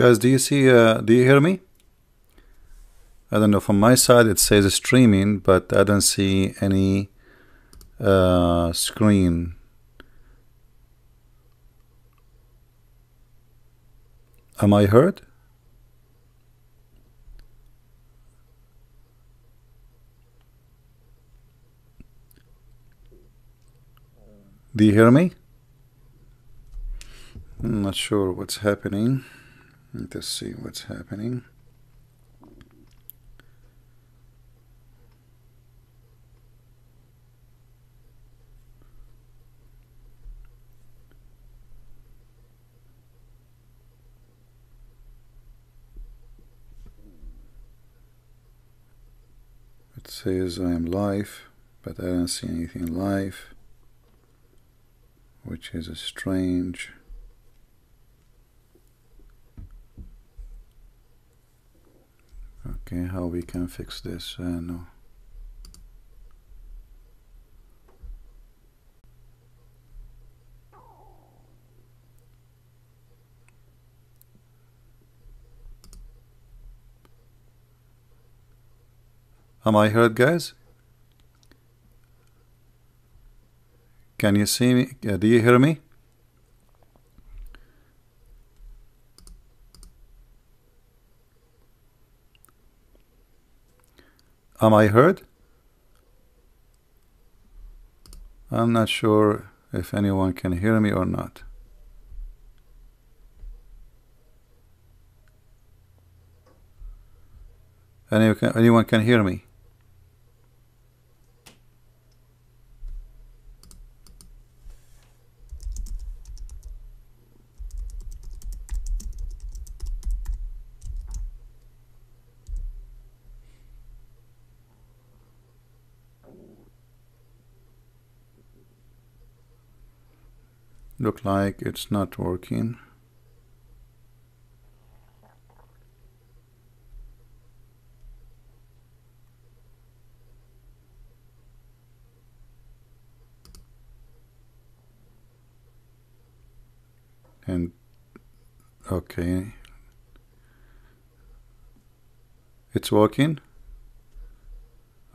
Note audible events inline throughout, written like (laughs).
Guys, do you see, uh, do you hear me? I don't know, from my side it says streaming, but I don't see any uh, screen. Am I heard? Do you hear me? I'm not sure what's happening. Let's see what's happening. It says I am live, but I don't see anything live, which is a strange. Okay, how we can fix this? Uh, no. Am I heard, guys? Can you see me? Uh, do you hear me? Am I heard? I'm not sure if anyone can hear me or not. Anyone can, anyone can hear me? Look like it's not working. And okay. It's working?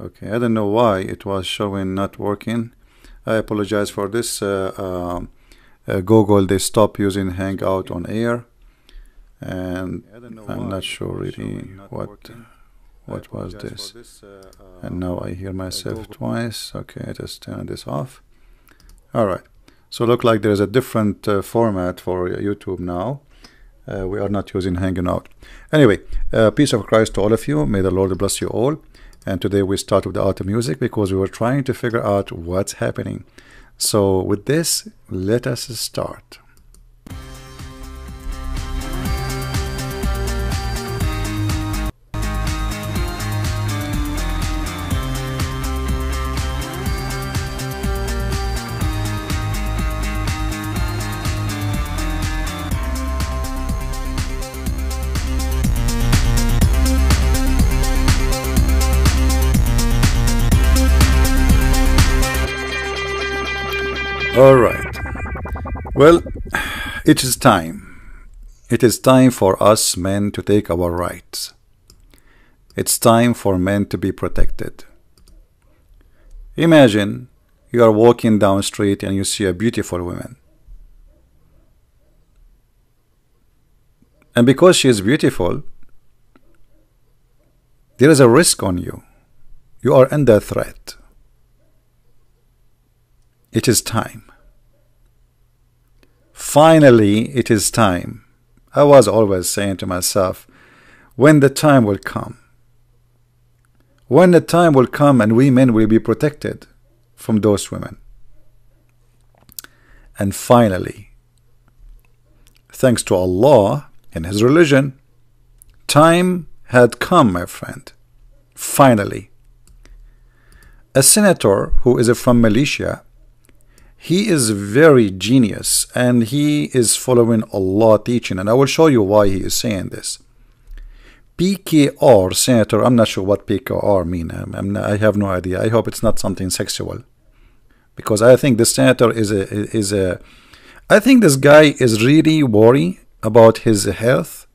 Okay I don't know why it was showing not working. I apologize for this uh, uh, uh, Google they stop using Hangout on air and I'm not sure really what what was this. and now I hear myself twice. Okay I just turn this off. All right. So look like there's a different uh, format for YouTube now. Uh, we are not using hanging out. Anyway uh, peace of Christ to all of you. May the Lord bless you all. And today we start with the art of music because we were trying to figure out what's happening so with this, let us start. Well, it is time. It is time for us men to take our rights. It's time for men to be protected. Imagine you are walking down the street and you see a beautiful woman. And because she is beautiful, there is a risk on you. You are under threat. It is time. Finally, it is time. I was always saying to myself, when the time will come, when the time will come and we men will be protected from those women. And finally, thanks to Allah and His religion, time had come, my friend. Finally. A senator who is from Malaysia he is very genius and he is following Allah teaching and I will show you why he is saying this. PKR senator I'm not sure what PKR mean. I'm not, I have no idea. I hope it's not something sexual. Because I think the senator is a is a I think this guy is really worried about his health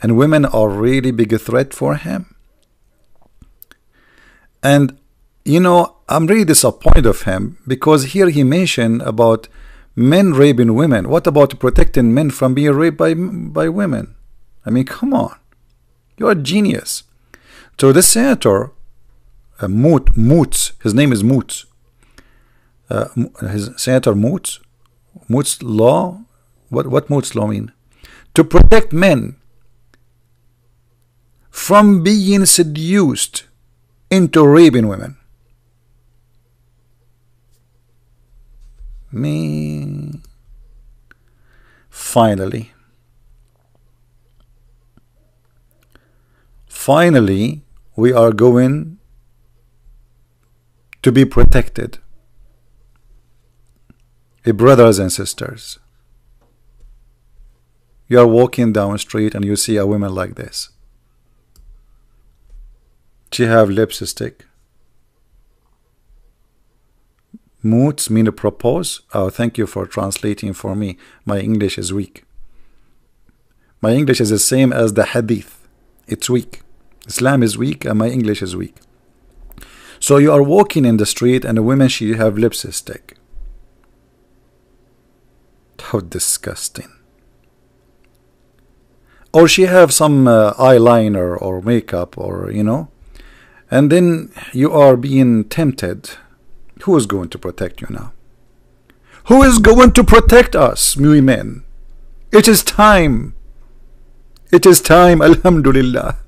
and women are really big threat for him. And you know, I'm really disappointed of him because here he mentioned about men raping women. What about protecting men from being raped by by women? I mean, come on, you're a genius. So this senator, uh, Moot, Moots, his name is Moots. Uh, his Senator Moots, Moots law. What what Moots law mean? To protect men from being seduced into raping women. Me. Finally. Finally, we are going to be protected. Brothers and sisters, you are walking down the street and you see a woman like this. She have lipstick. Moots mean to propose. Oh, thank you for translating for me. My English is weak. My English is the same as the Hadith. It's weak. Islam is weak and my English is weak. So you are walking in the street and a woman she have lipstick. How disgusting. Or she have some uh, eyeliner or makeup or you know. And then you are being tempted. Who is going to protect you now? Who is going to protect us, men? It is time. It is time, Alhamdulillah.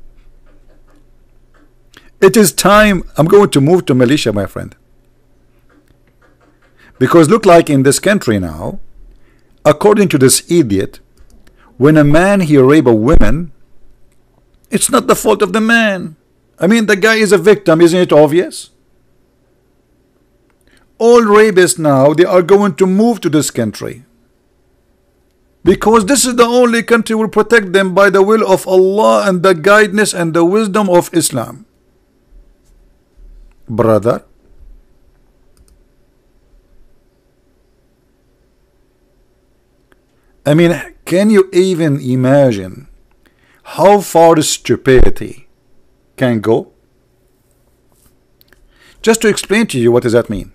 It is time. I'm going to move to Malaysia, my friend. Because look like in this country now, according to this idiot, when a man he rape a woman, it's not the fault of the man. I mean, the guy is a victim, isn't it obvious? All rapists now, they are going to move to this country. Because this is the only country will protect them by the will of Allah and the guidance and the wisdom of Islam. Brother I mean can you even imagine how far stupidity can go? Just to explain to you what does that mean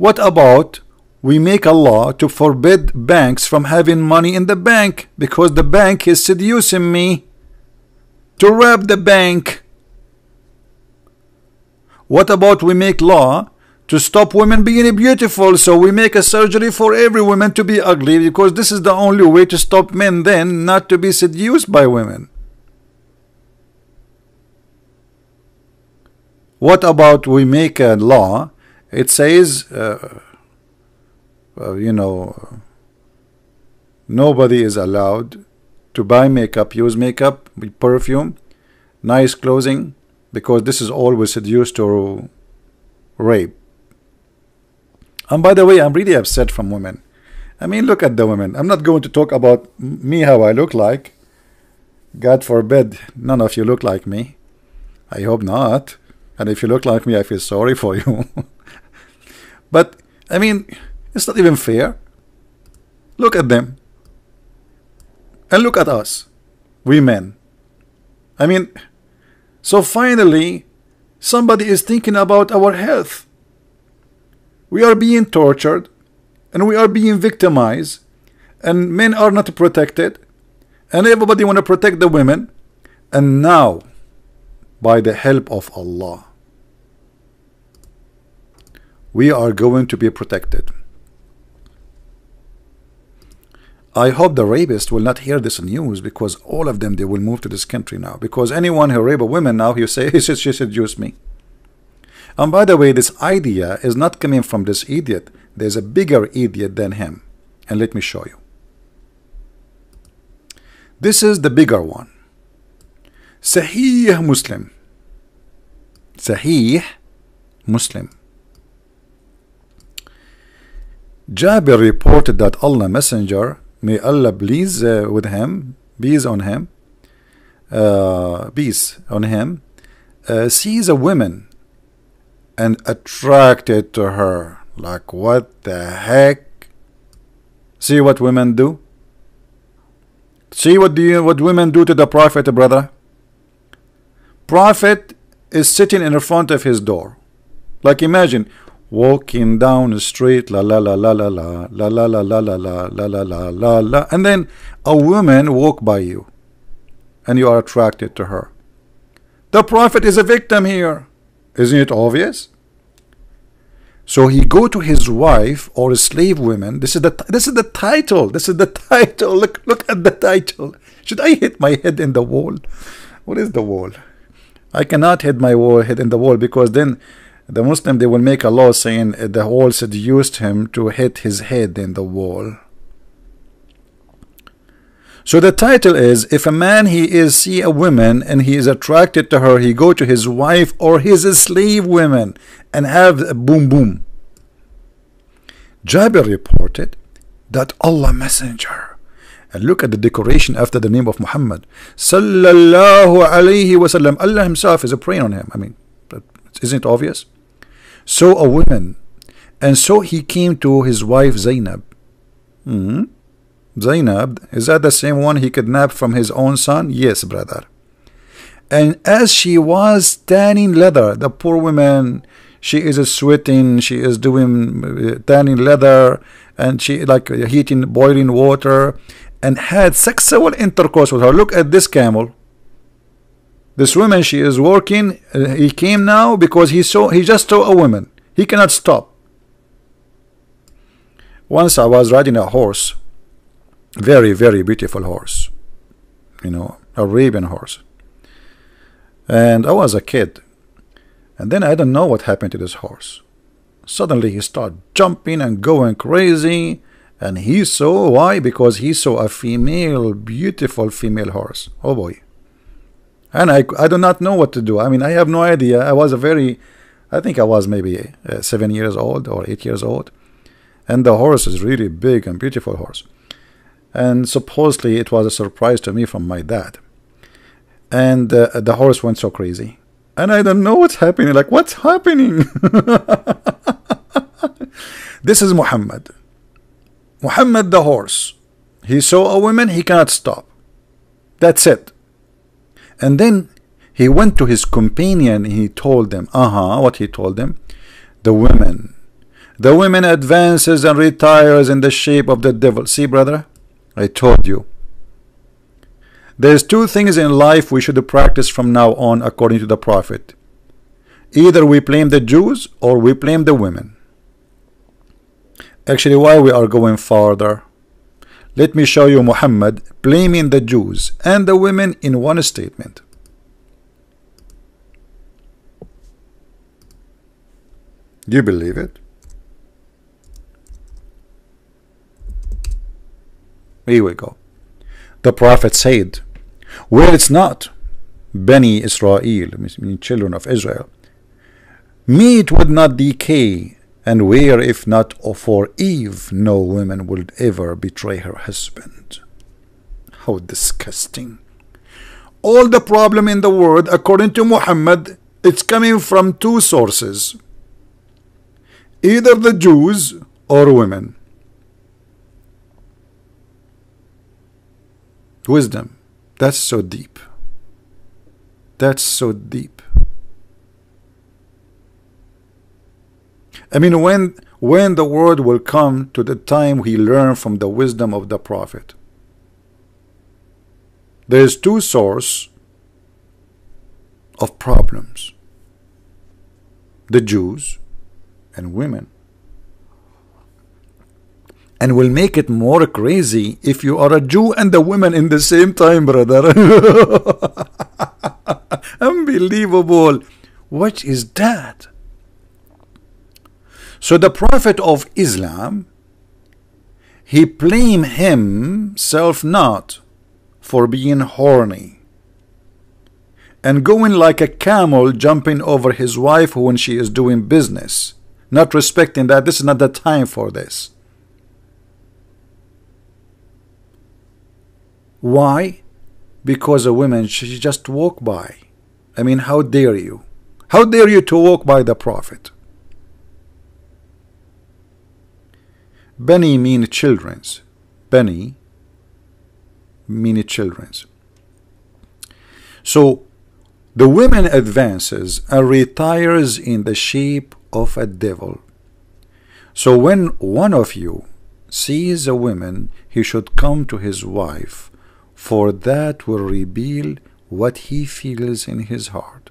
what about we make a law to forbid banks from having money in the bank because the bank is seducing me to rob the bank what about we make law to stop women being beautiful so we make a surgery for every woman to be ugly because this is the only way to stop men then not to be seduced by women. What about we make a law it says uh, uh, you know nobody is allowed to buy makeup use makeup perfume nice clothing because this is always seduced to rape. And by the way, I'm really upset from women. I mean, look at the women. I'm not going to talk about me, how I look like. God forbid, none of you look like me. I hope not. And if you look like me, I feel sorry for you. (laughs) but, I mean, it's not even fair. Look at them. And look at us. We men. I mean, so finally, somebody is thinking about our health. We are being tortured and we are being victimized and men are not protected and everybody want to protect the women and now by the help of Allah we are going to be protected. I hope the rapist will not hear this news because all of them they will move to this country now. Because anyone who rape a woman now he say he (laughs) she seduced me. And by the way this idea is not coming from this idiot. There's a bigger idiot than him. And let me show you. This is the bigger one. Sahih Muslim. Sahih Muslim Jabir reported that Allah Messenger May Allah please uh, with him, peace on him, uh, peace on him, uh, sees a woman and attracted to her. Like what the heck? See what women do? See what do you what women do to the prophet, brother? Prophet is sitting in front of his door. Like imagine walking down the street, la la la la la la, la la la la la la, la la la la la, and then a woman walk by you, and you are attracted to her. The prophet is a victim here, isn't it obvious? So he go to his wife or a slave woman. This is the this is the title. This is the title. Look look at the title. Should I hit my head in the wall? What is the wall? I cannot hit my wall, head in the wall because then the Muslim they will make a law saying the wall seduced him to hit his head in the wall. So the title is if a man he is see a woman and he is attracted to her he go to his wife or his slave women and have a boom boom. Jabir reported that Allah messenger and look at the decoration after the name of Muhammad sallallahu alaihi wasallam Allah himself is a praying on him I mean isn't it obvious so a woman and so he came to his wife Zainab mm -hmm. Zainab, is that the same one he kidnapped from his own son? Yes, brother. And as she was tanning leather, the poor woman, she is sweating, she is doing uh, tanning leather, and she like heating boiling water, and had sexual intercourse with her. Look at this camel. This woman, she is working. Uh, he came now because he saw he just saw a woman. He cannot stop. Once I was riding a horse very very beautiful horse you know Arabian horse and I was a kid and then I don't know what happened to this horse suddenly he started jumping and going crazy and he saw why because he saw a female beautiful female horse oh boy and I, I do not know what to do. I mean I have no idea. I was a very I think I was maybe uh, seven years old or eight years old. And the horse is really big and beautiful horse. And supposedly it was a surprise to me from my dad. And uh, the horse went so crazy. And I don't know what's happening. Like what's happening? (laughs) This is Muhammad. Muhammad the horse. He saw a woman he cannot stop. That's it and then he went to his companion he told them uh-huh what he told them the women the women advances and retires in the shape of the devil see brother I told you. There's two things in life we should practice from now on according to the Prophet. Either we blame the Jews or we blame the women. Actually, why we are going farther, let me show you Muhammad blaming the Jews and the women in one statement. Do you believe it? Here we go. The Prophet said, Well, it's not, Beni Israel, children of Israel, meat would not decay, and where if not for Eve, no woman would ever betray her husband. How disgusting. All the problem in the world, according to Muhammad, it's coming from two sources. Either the Jews or women. wisdom that's so deep that's so deep I mean when when the world will come to the time we learn from the wisdom of the prophet there's two source of problems the Jews and women and will make it more crazy if you are a Jew and a woman in the same time, brother. (laughs) Unbelievable. What is that? So the Prophet of Islam, he blame himself not for being horny and going like a camel jumping over his wife when she is doing business, not respecting that this is not the time for this. Why? Because a woman, she just walk by. I mean, how dare you? How dare you to walk by the Prophet? Beni mean children's. Beni. many children's. So the woman advances and retires in the shape of a devil. So when one of you sees a woman, he should come to his wife, for that will reveal what he feels in his heart.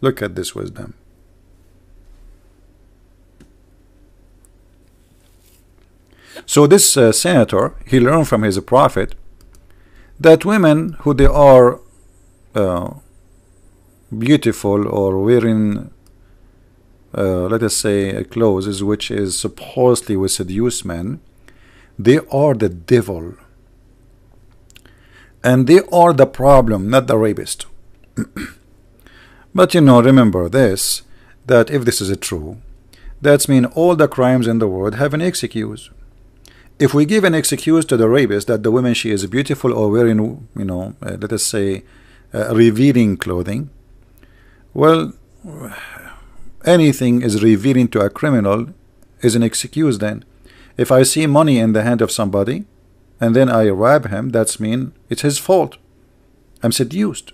Look at this wisdom. So this uh, senator, he learned from his prophet that women who they are uh, beautiful or wearing uh, let us say clothes which is supposedly will seduce men they are the devil. And they are the problem not the rapist. (clears throat) But you know remember this that if this is true that means all the crimes in the world have an excuse if we give an excuse to the rapist that the woman she is beautiful or wearing you know uh, let us say uh, revealing clothing well anything is revealing to a criminal is an excuse then. If I see money in the hand of somebody and then I rob him that's mean it's his fault. I'm seduced.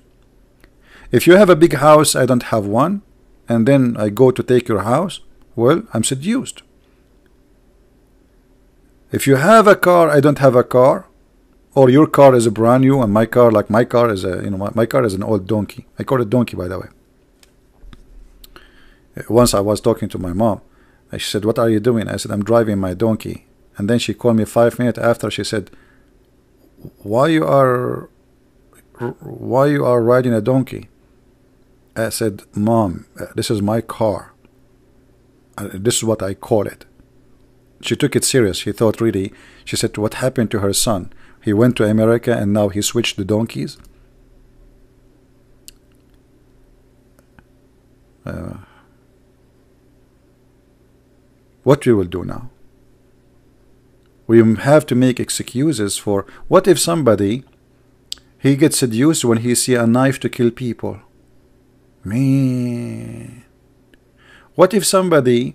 If you have a big house I don't have one and then I go to take your house well I'm seduced if you have a car I don't have a car or your car is a brand new and my car like my car is a you know my, my car is an old donkey. I call it donkey by the way. Uh, once I was talking to my mom and she said what are you doing? I said I'm driving my donkey. And then she called me five minutes after she said why you are why you are riding a donkey? I said mom uh, this is my car. Uh, this is what I call it she took it serious she thought really. She said what happened to her son? He went to America and now he switched the donkeys? Uh, what we will do now? We have to make excuses for what if somebody he gets seduced when he see a knife to kill people? Man. What if somebody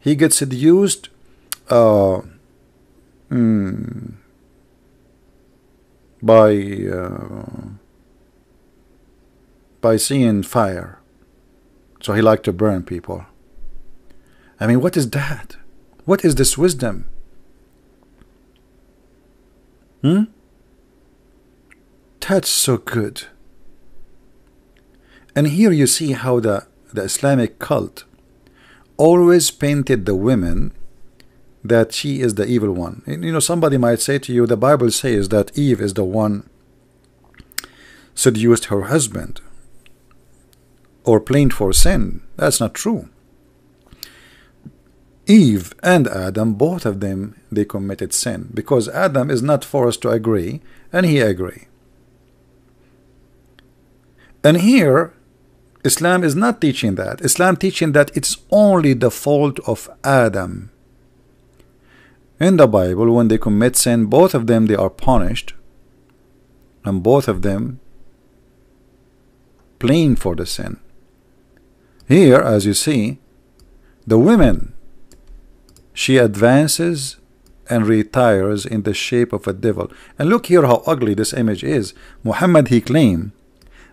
he gets seduced uh, mm, by uh, by seeing fire so he liked to burn people I mean, what is that? What is this wisdom? Hmm? That's so good. And here you see how the, the Islamic cult always painted the women that she is the evil one. You know, somebody might say to you, the Bible says that Eve is the one seduced her husband or blamed for sin. That's not true. Eve and Adam, both of them, they committed sin because Adam is not forced to agree and he agree. And here, Islam is not teaching that. Islam teaching that it's only the fault of Adam. In the Bible, when they commit sin, both of them, they are punished. And both of them plain for the sin. Here, as you see, the women she advances and retires in the shape of a devil. And look here how ugly this image is. Muhammad he claimed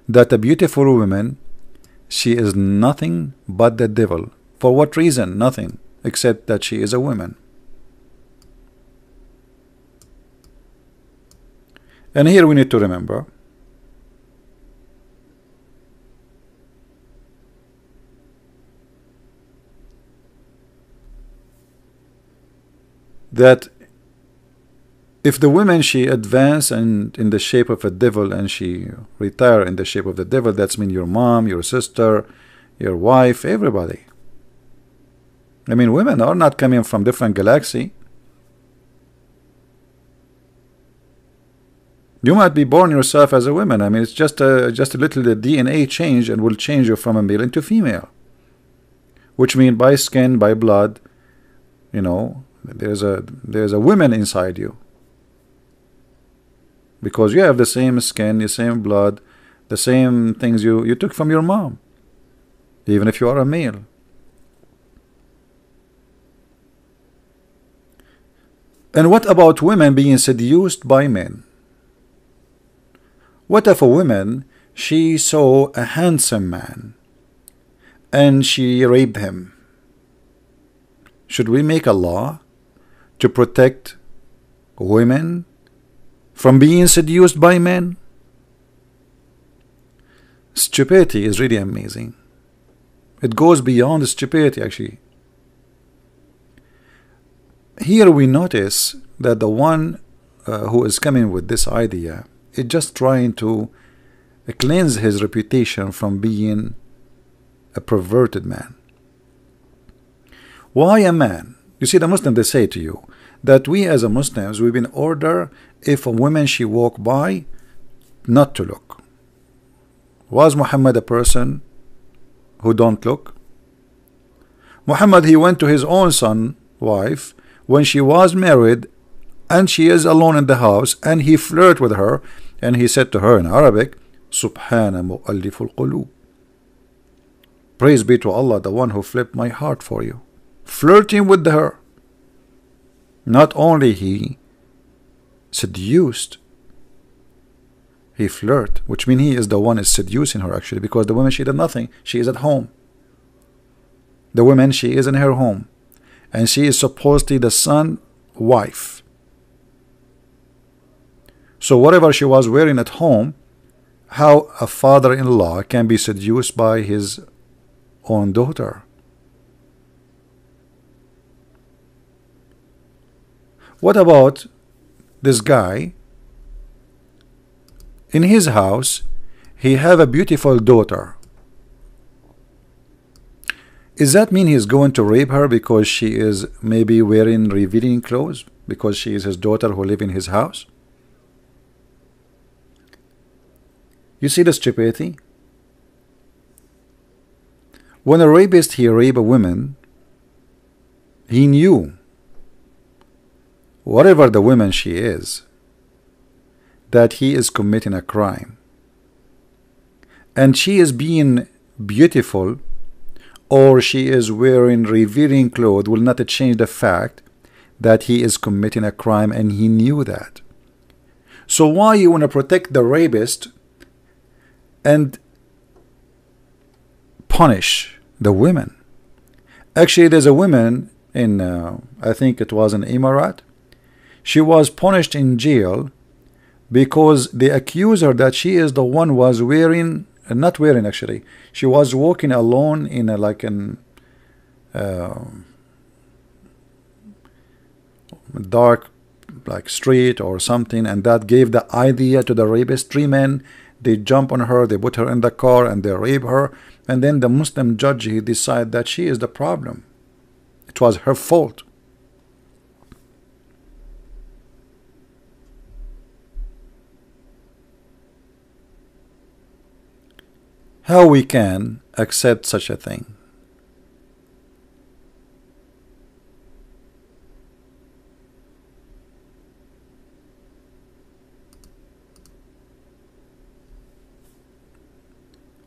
that a beautiful woman, she is nothing but the devil. For what reason? Nothing, except that she is a woman. And here we need to remember that if the woman she advance and in the shape of a devil and she retire in the shape of the devil that's mean your mom your sister your wife everybody. I mean women are not coming from different galaxy you might be born yourself as a woman. I mean it's just a just a little DNA change and will change you from a male into female. Which means by skin by blood you know there's a there's a woman inside you. Because you have the same skin the same blood the same things you you took from your mom even if you are a male. And what about women being seduced by men What if a woman, she saw a handsome man and she raped him? Should we make a law to protect women from being seduced by men? Stupidity is really amazing. It goes beyond stupidity actually. Here we notice that the one uh, who is coming with this idea just trying to uh, cleanse his reputation from being a perverted man. Why a man? You see, the Muslim they say to you that we as a Muslims we've been ordered if a woman she walk by not to look. Was Muhammad a person who don't look? Muhammad he went to his own son wife when she was married and she is alone in the house and he flirted with her and he said to her in Arabic Subhana mu'alliful qulub. Praise be to Allah the one who flipped my heart for you. Flirting with her. Not only he seduced he flirt which means he is the one is seducing her actually because the woman she did nothing. She is at home. The woman she is in her home. And she is supposedly the son wife so whatever she was wearing at home how a father-in-law can be seduced by his own daughter. What about this guy? In his house he have a beautiful daughter. Is that mean he's going to rape her because she is maybe wearing revealing clothes? Because she is his daughter who live in his house you see the stupidity? When a rapist he rape a woman he knew whatever the woman she is that he is committing a crime. And she is being beautiful or she is wearing revealing clothes will not change the fact that he is committing a crime and he knew that. So why you want to protect the rapist and punish the women. Actually there's a woman in uh, I think it was in Emirat she was punished in jail because they accuse her that she is the one was wearing not wearing actually she was walking alone in a like an uh, dark like street or something and that gave the idea to the rapist three men they jump on her they put her in the car and they rape her. And then the Muslim judge he decide that she is the problem. It was her fault. How we can accept such a thing.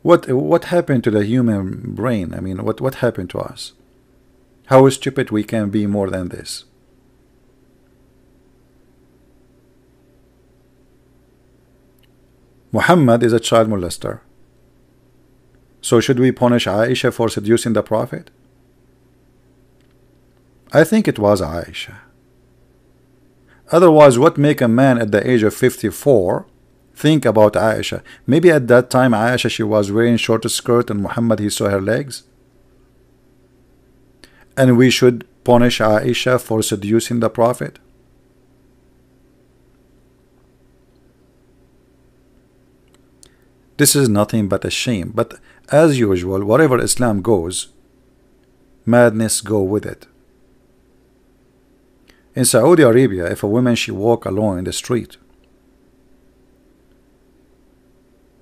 What what happened to the human brain? I mean, what what happened to us? How stupid we can be more than this? Muhammad is a child molester. So should we punish Aisha for seducing the Prophet? I think it was Aisha. Otherwise, what make a man at the age of 54 think about Aisha? Maybe at that time Aisha she was wearing short skirt and Muhammad he saw her legs. And we should punish Aisha for seducing the Prophet. This is nothing but a shame. But as usual, wherever Islam goes, madness go with it. In Saudi Arabia, if a woman she walk alone in the street,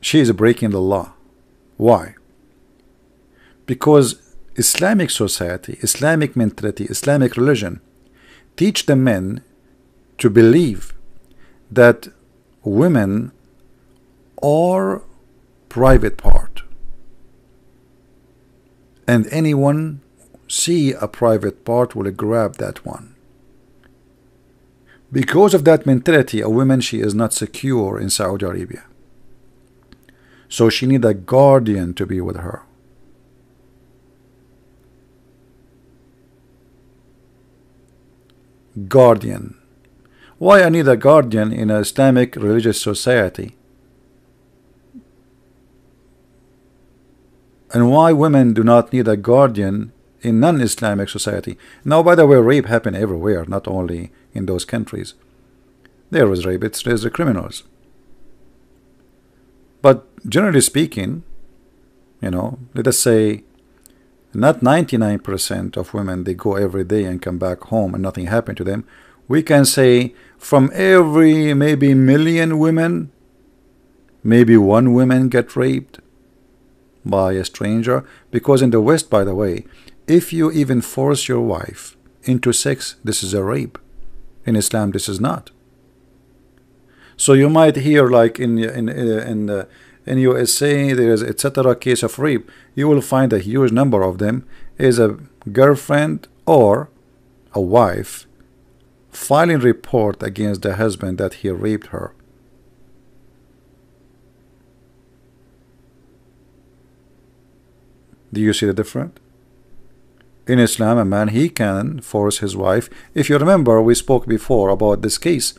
she is breaking the law. Why? Because Islamic society, Islamic mentality, Islamic religion teach the men to believe that women are private part and anyone see a private part will grab that one because of that mentality a woman she is not secure in Saudi Arabia So she need a guardian to be with her. Guardian. Why I need a guardian in an Islamic religious society? And why women do not need a guardian in non-Islamic society? Now, by the way, rape happen everywhere, not only in those countries. There was rape, it's there's the criminals. But generally speaking, you know, let us say not 99% of women they go every day and come back home and nothing happened to them. We can say from every maybe million women, maybe one woman get raped by a stranger. Because in the West, by the way, if you even force your wife into sex, this is a rape. In Islam, this is not. So you might hear like in in in uh, in USA there is etc. case of rape. You will find a huge number of them is a girlfriend or a wife filing report against the husband that he raped her. Do you see the difference? In Islam, a man he can force his wife. If you remember, we spoke before about this case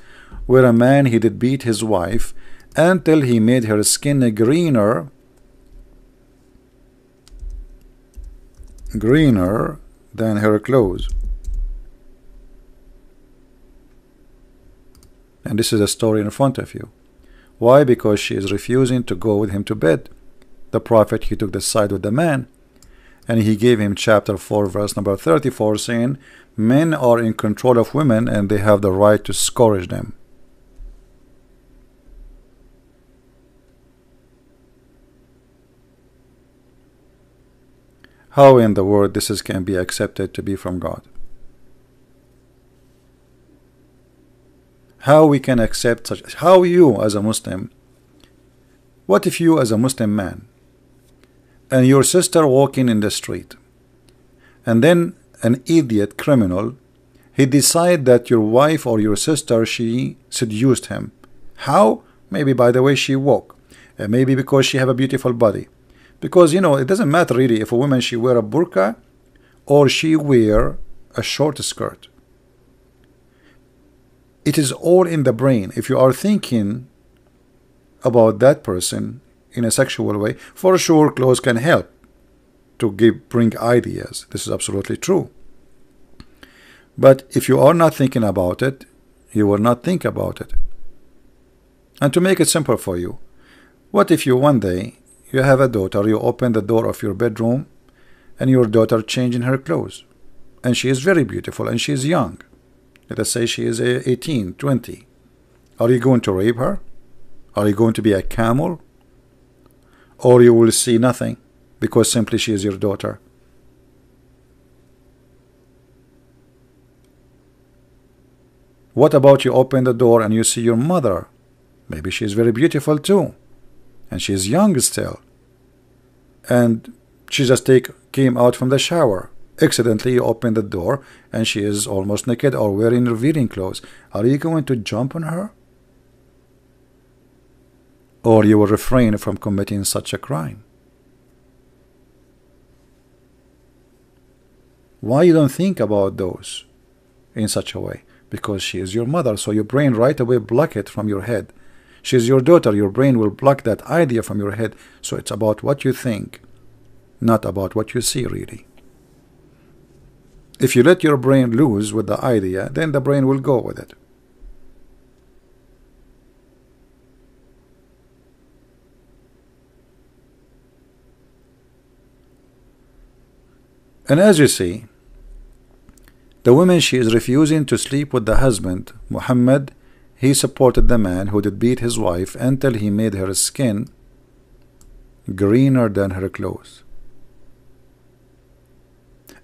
where a man he did beat his wife until he made her skin greener greener than her clothes. And this is a story in front of you. Why? Because she is refusing to go with him to bed. The prophet he took the side with the man and he gave him chapter 4 verse number 34 saying men are in control of women and they have the right to scourge them How in the world this is can be accepted to be from God? How we can accept such how you as a Muslim what if you as a Muslim man and your sister walking in the street and then an idiot criminal he decide that your wife or your sister she seduced him. How? Maybe by the way she walk. Uh, maybe because she have a beautiful body because you know it doesn't matter really if a woman she wear a burqa or she wear a short skirt. It is all in the brain. If you are thinking about that person in a sexual way for sure clothes can help to give bring ideas. This is absolutely true. But if you are not thinking about it you will not think about it. And to make it simple for you what if you one day you have a daughter you open the door of your bedroom and your daughter changing her clothes. And she is very beautiful and she is young. Let us say she is uh, 18 20 are you going to rape her? Are you going to be a camel? Or you will see nothing because simply she is your daughter? What about you open the door and you see your mother? Maybe she is very beautiful too and she is young still. And she just take came out from the shower accidentally opened the door and she is almost naked or wearing revealing clothes. Are you going to jump on her? Or you will refrain from committing such a crime? Why you don't think about those in such a way? Because she is your mother so your brain right away block it from your head She's your daughter. Your brain will block that idea from your head. So it's about what you think, not about what you see, really. If you let your brain loose with the idea, then the brain will go with it. And as you see, the woman she is refusing to sleep with the husband, Muhammad, he supported the man who did beat his wife until he made her skin greener than her clothes.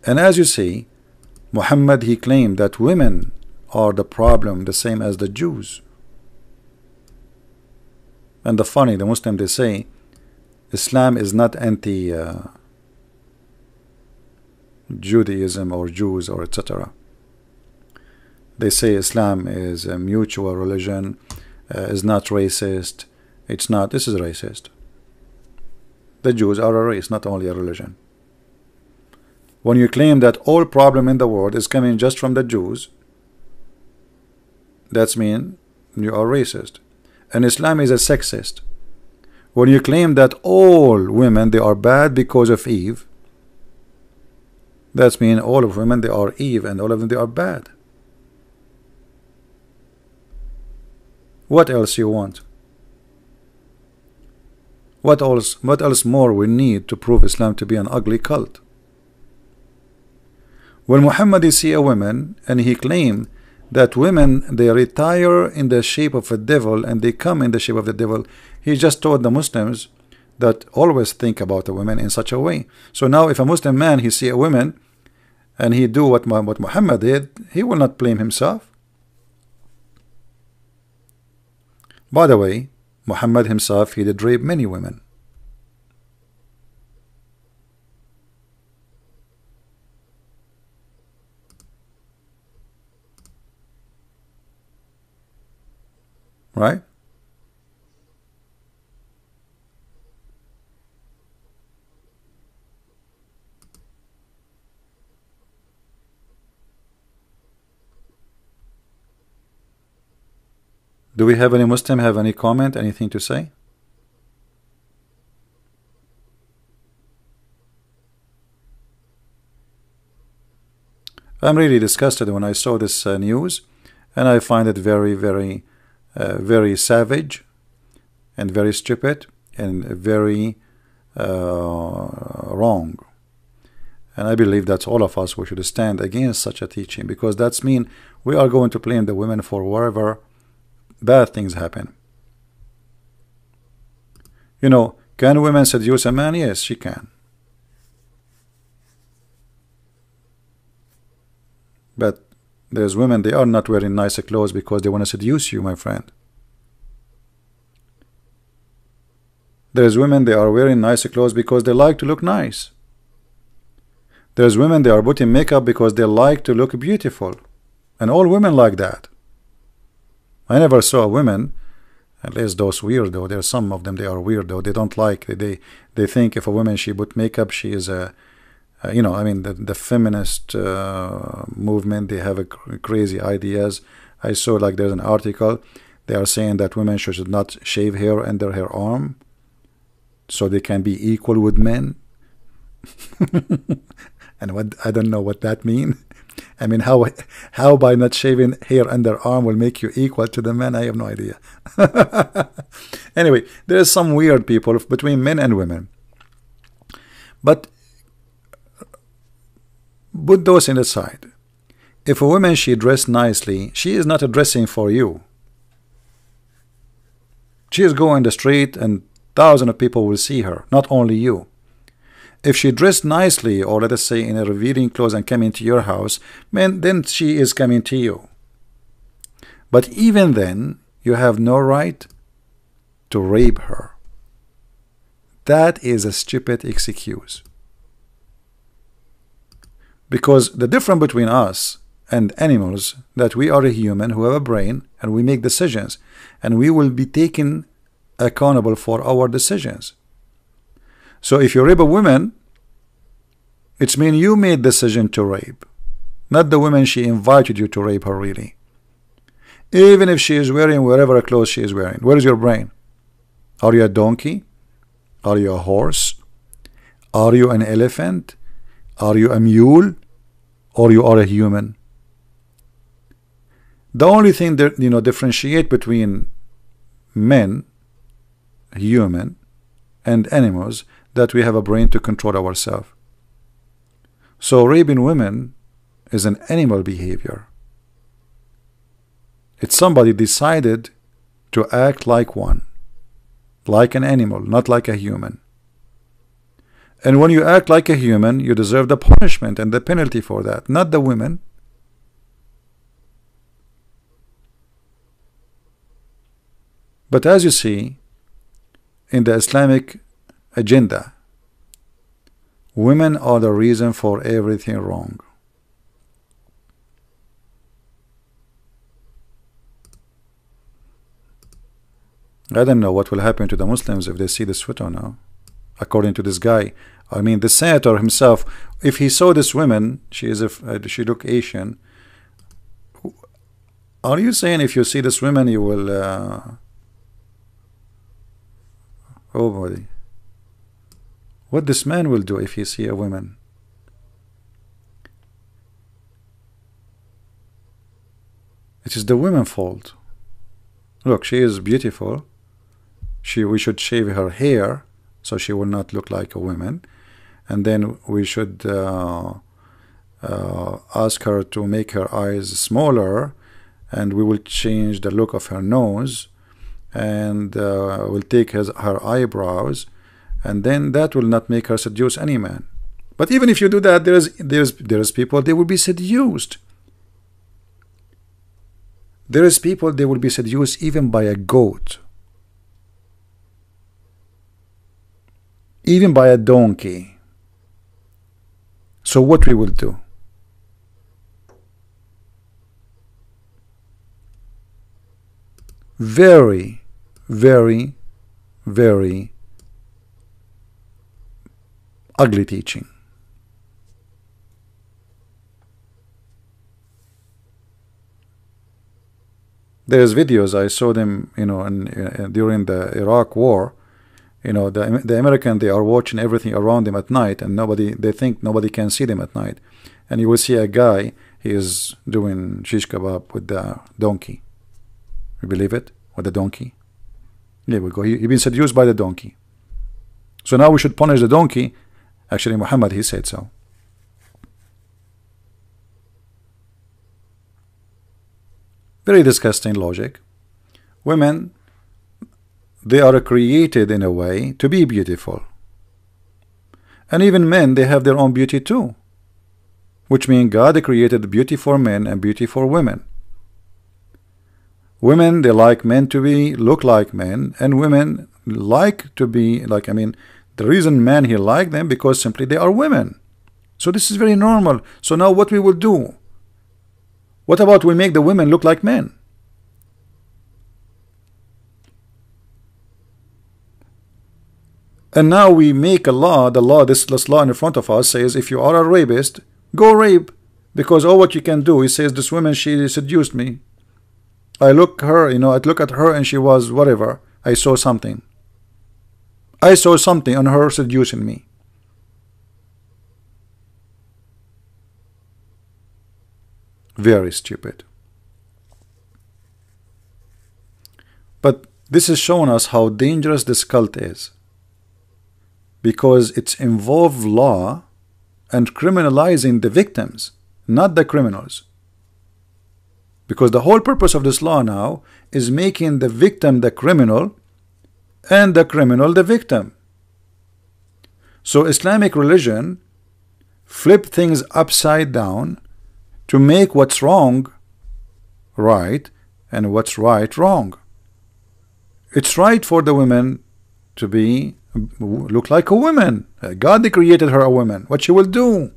And as you see, Muhammad he claimed that women are the problem the same as the Jews. And the funny, the Muslim they say Islam is not anti uh, Judaism or Jews or etc they say Islam is a mutual religion, uh, is not racist. It's not. This is racist. the Jews are a race, not only a religion. When you claim that all problem in the world is coming just from the Jews, that's mean you are racist. And Islam is a sexist. When you claim that all women they are bad because of Eve, that's mean all of women they are Eve and all of them they are bad. What else you want? What else what else more we need to prove Islam to be an ugly cult? When Muhammad see a woman and he claim that women they retire in the shape of a devil and they come in the shape of the devil he just told the Muslims that always think about a woman in such a way so now if a Muslim man he see a woman and he do what, what Muhammad did he will not blame himself by the way Muhammad himself he did rape many women right? Do we have any Muslim have any comment, anything to say? I'm really disgusted when I saw this uh, news and I find it very, very uh, very savage and very stupid and very uh, wrong. And I believe that all of us we should stand against such a teaching because that's mean we are going to blame the women for wherever bad things happen. You know, can women seduce a man? Yes, she can. But there's women, they are not wearing nicer clothes because they want to seduce you, my friend. There's women, they are wearing nicer clothes because they like to look nice. There's women, they are putting makeup because they like to look beautiful. And all women like that. I never saw a woman, at least those weirdo, there's some of them, they are weirdo. They don't like, they, they think if a woman, she put makeup, she is a uh, you know, I mean, the, the feminist uh, movement, they have a crazy ideas. I saw like there's an article, they are saying that women should not shave hair under her arm so they can be equal with men. (laughs) and what I don't know what that means. I mean, how how by not shaving hair under arm will make you equal to the men? I have no idea. (laughs) anyway, there is some weird people between men and women. But Put those in the side. If a woman she dressed nicely, she is not dressing for you. She is going the street and thousands of people will see her, not only you. If she dressed nicely, or let us say in a revealing clothes and came into your house, man, then she is coming to you. But even then, you have no right to rape her. That is a stupid excuse. Because the difference between us and animals that we are a human who have a brain and we make decisions and we will be taken accountable for our decisions. So if you rape a woman, it's mean you made decision to rape, not the woman she invited you to rape her really. Even if she is wearing whatever clothes she is wearing, where is your brain? Are you a donkey? Are you a horse? Are you an elephant? Are you a mule or you are a human? The only thing that you know differentiate between men, human, and animals that we have a brain to control ourselves. So raping women is an animal behavior. It's somebody decided to act like one, like an animal, not like a human. And when you act like a human, you deserve the punishment and the penalty for that, not the women. But as you see, in the Islamic agenda, women are the reason for everything wrong. I don't know what will happen to the Muslims if they see this photo now. according to this guy. I mean, the senator himself, if he saw this woman, she is if uh, she look Asian. Are you saying if you see this woman, you will? Uh, oh boy, what this man will do if he see a woman? It is the women's fault. Look, she is beautiful. She we should shave her hair so she will not look like a woman and then we should uh, uh, ask her to make her eyes smaller and we will change the look of her nose and uh, we'll take his, her eyebrows and then that will not make her seduce any man. But even if you do that there's there's there's people they will be seduced. There is people they will be seduced even by a goat. Even by a donkey. So what we will do? Very, very, very ugly teaching. There's videos I saw them, you know, in, uh, during the Iraq War. You know the, the American they are watching everything around them at night and nobody they think nobody can see them at night. And you will see a guy he is doing shish kebab with the donkey. You believe it? With the donkey? Yeah we go. He, he been seduced by the donkey. So now we should punish the donkey actually Muhammad he said so very disgusting logic women they are created in a way to be beautiful. And even men, they have their own beauty too. Which means God created beauty for men and beauty for women. Women, they like men to be look like men, and women like to be like, I mean, the reason men he like them because simply they are women. So this is very normal. So now what we will do? What about we make the women look like men? And now we make a law, the law, this, this law in front of us says if you are a rapist, go rape. Because all what you can do, he says, this woman, she seduced me. I look her, you know, I look at her and she was whatever. I saw something. I saw something on her seducing me. Very stupid. But this has shown us how dangerous this cult is because it's involved law and criminalizing the victims, not the criminals. Because the whole purpose of this law now is making the victim the criminal and the criminal the victim. So Islamic religion flip things upside down to make what's wrong right and what's right wrong. It's right for the women to be look like a woman. God created her a woman. What she will do?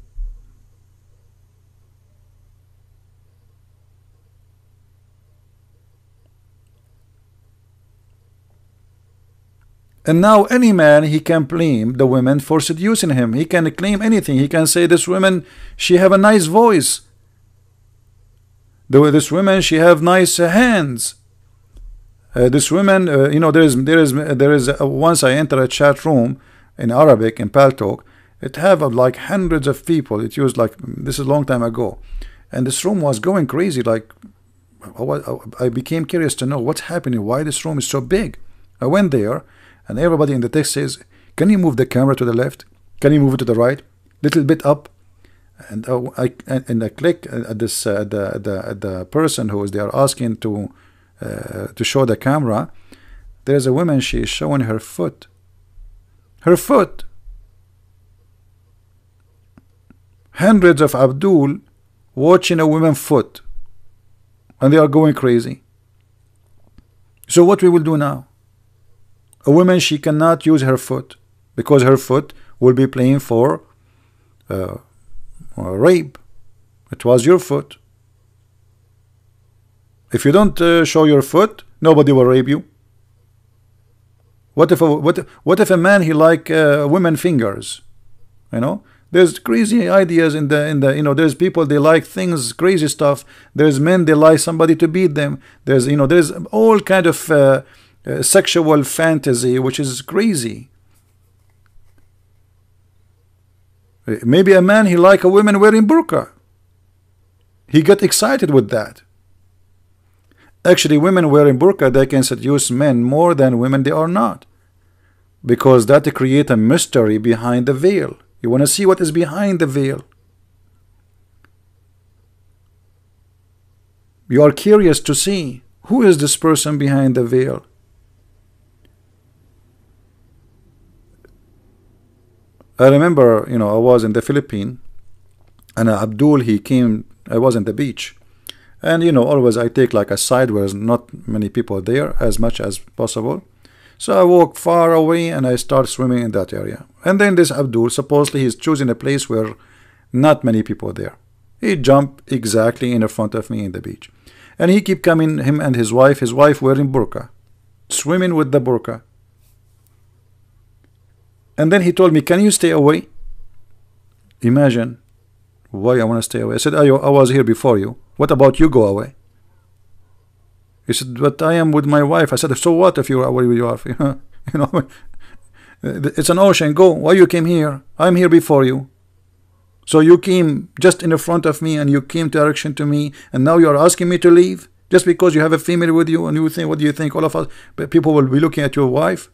And now any man he can blame the women for seducing him. He can claim anything. He can say this woman she have a nice voice. The this woman she have nice hands. Uh, this woman, uh, you know, there is there is there is uh, once I enter a chat room in Arabic in Paltalk, it have uh, like hundreds of people. It used like this is a long time ago, and this room was going crazy. Like I became curious to know what's happening. Why this room is so big? I went there, and everybody in the text says, "Can you move the camera to the left? Can you move it to the right? Little bit up." And uh, I and I click at this uh, the, the the person who is there asking to uh, to show the camera there's a woman she is showing her foot her foot hundreds of Abdul watching a woman foot and they are going crazy so what we will do now a woman she cannot use her foot because her foot will be playing for uh, rape it was your foot if you don't uh, show your foot, nobody will rape you. What if a, what what if a man he like uh, women fingers? You know, there's crazy ideas in the in the you know there's people they like things crazy stuff. There's men they like somebody to beat them. There's you know there's all kind of uh, uh, sexual fantasy which is crazy. Maybe a man he like a woman wearing burqa. He get excited with that. Actually, women wearing burqa, they can seduce men more than women they are not. Because that create a mystery behind the veil. You want to see what is behind the veil. You are curious to see who is this person behind the veil. I remember, you know, I was in the Philippines and uh, Abdul, he came, I was in the beach. And you know always I take like a side where there's not many people there as much as possible. So I walk far away and I start swimming in that area. And then this Abdul supposedly he's choosing a place where not many people there. He jumped exactly in front of me in the beach. And he keep coming him and his wife his wife wearing burqa swimming with the burqa and then he told me can you stay away imagine why I want to stay away I said I, I was here before you what about you go away? He said, but I am with my wife. I said, so what if you're away with your wife? (laughs) you know, (laughs) it's an ocean. Go. Why you came here? I'm here before you. So you came just in the front of me and you came direction to me and now you're asking me to leave just because you have a female with you and you think, what do you think? All of us, people will be looking at your wife.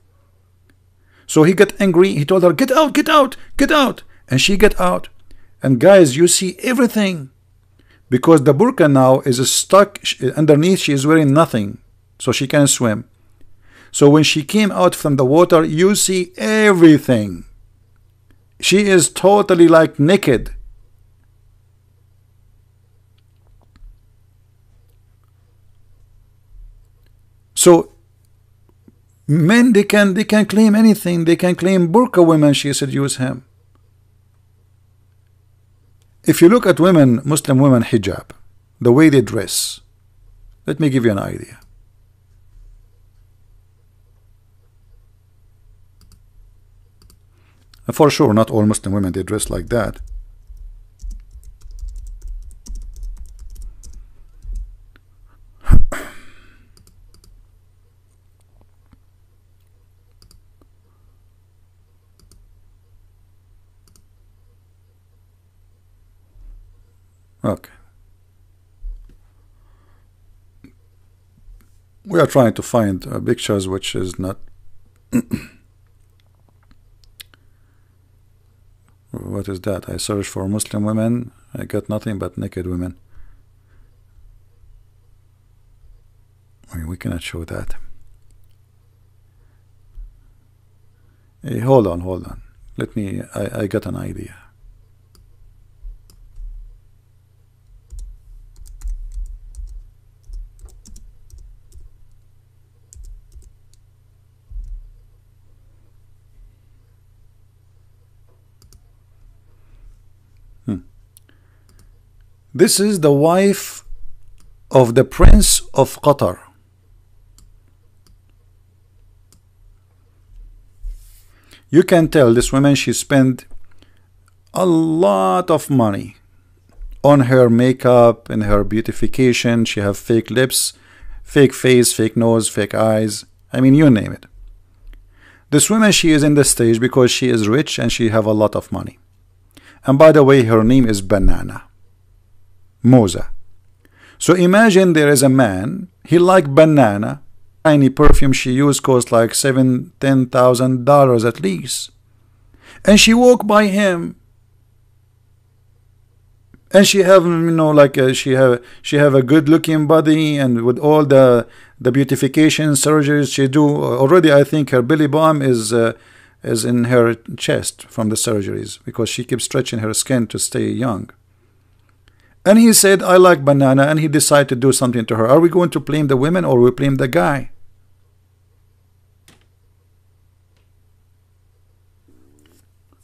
So he got angry. He told her, get out, get out, get out. And she get out. And guys, you see everything because the burqa now is stuck underneath she is wearing nothing so she can swim so when she came out from the water you see everything she is totally like naked so men they can they can claim anything they can claim burqa women she seduced him if you look at women, Muslim women hijab, the way they dress, let me give you an idea. For sure, not all Muslim women they dress like that. Okay. We are trying to find uh, pictures which is not (coughs) what is that? I search for Muslim women. I get nothing but naked women. I mean we cannot show that. Hey, hold on hold on. Let me I, I got an idea This is the wife of the Prince of Qatar. You can tell this woman she spent a lot of money on her makeup and her beautification. She have fake lips, fake face, fake nose, fake eyes. I mean, you name it. This woman, she is in the stage because she is rich and she have a lot of money. And by the way, her name is Banana. Moza. So imagine there is a man, he like banana, tiny perfume she used cost like seven, ten thousand dollars at least. And she walk by him and she have you know like a, she have she have a good looking body and with all the the beautification surgeries she do already I think her belly bump is uh, is in her chest from the surgeries because she keeps stretching her skin to stay young and he said, I like banana, and he decided to do something to her. Are we going to blame the women or we blame the guy?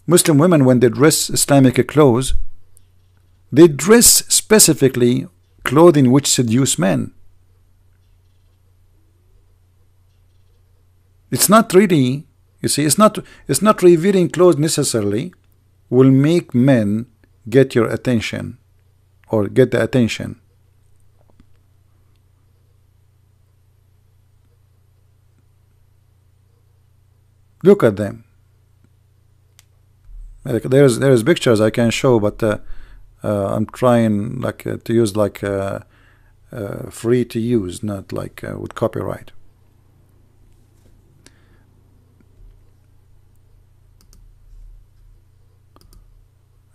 Muslim women, when they dress Islamic clothes, they dress specifically clothing which seduce men. it's not really you see it's not it's not revealing clothes necessarily will make men get your attention or get the attention. Look at them. Like there's there's pictures I can show but uh, uh, I'm trying like uh, to use like uh, uh, free to use not like uh, with copyright.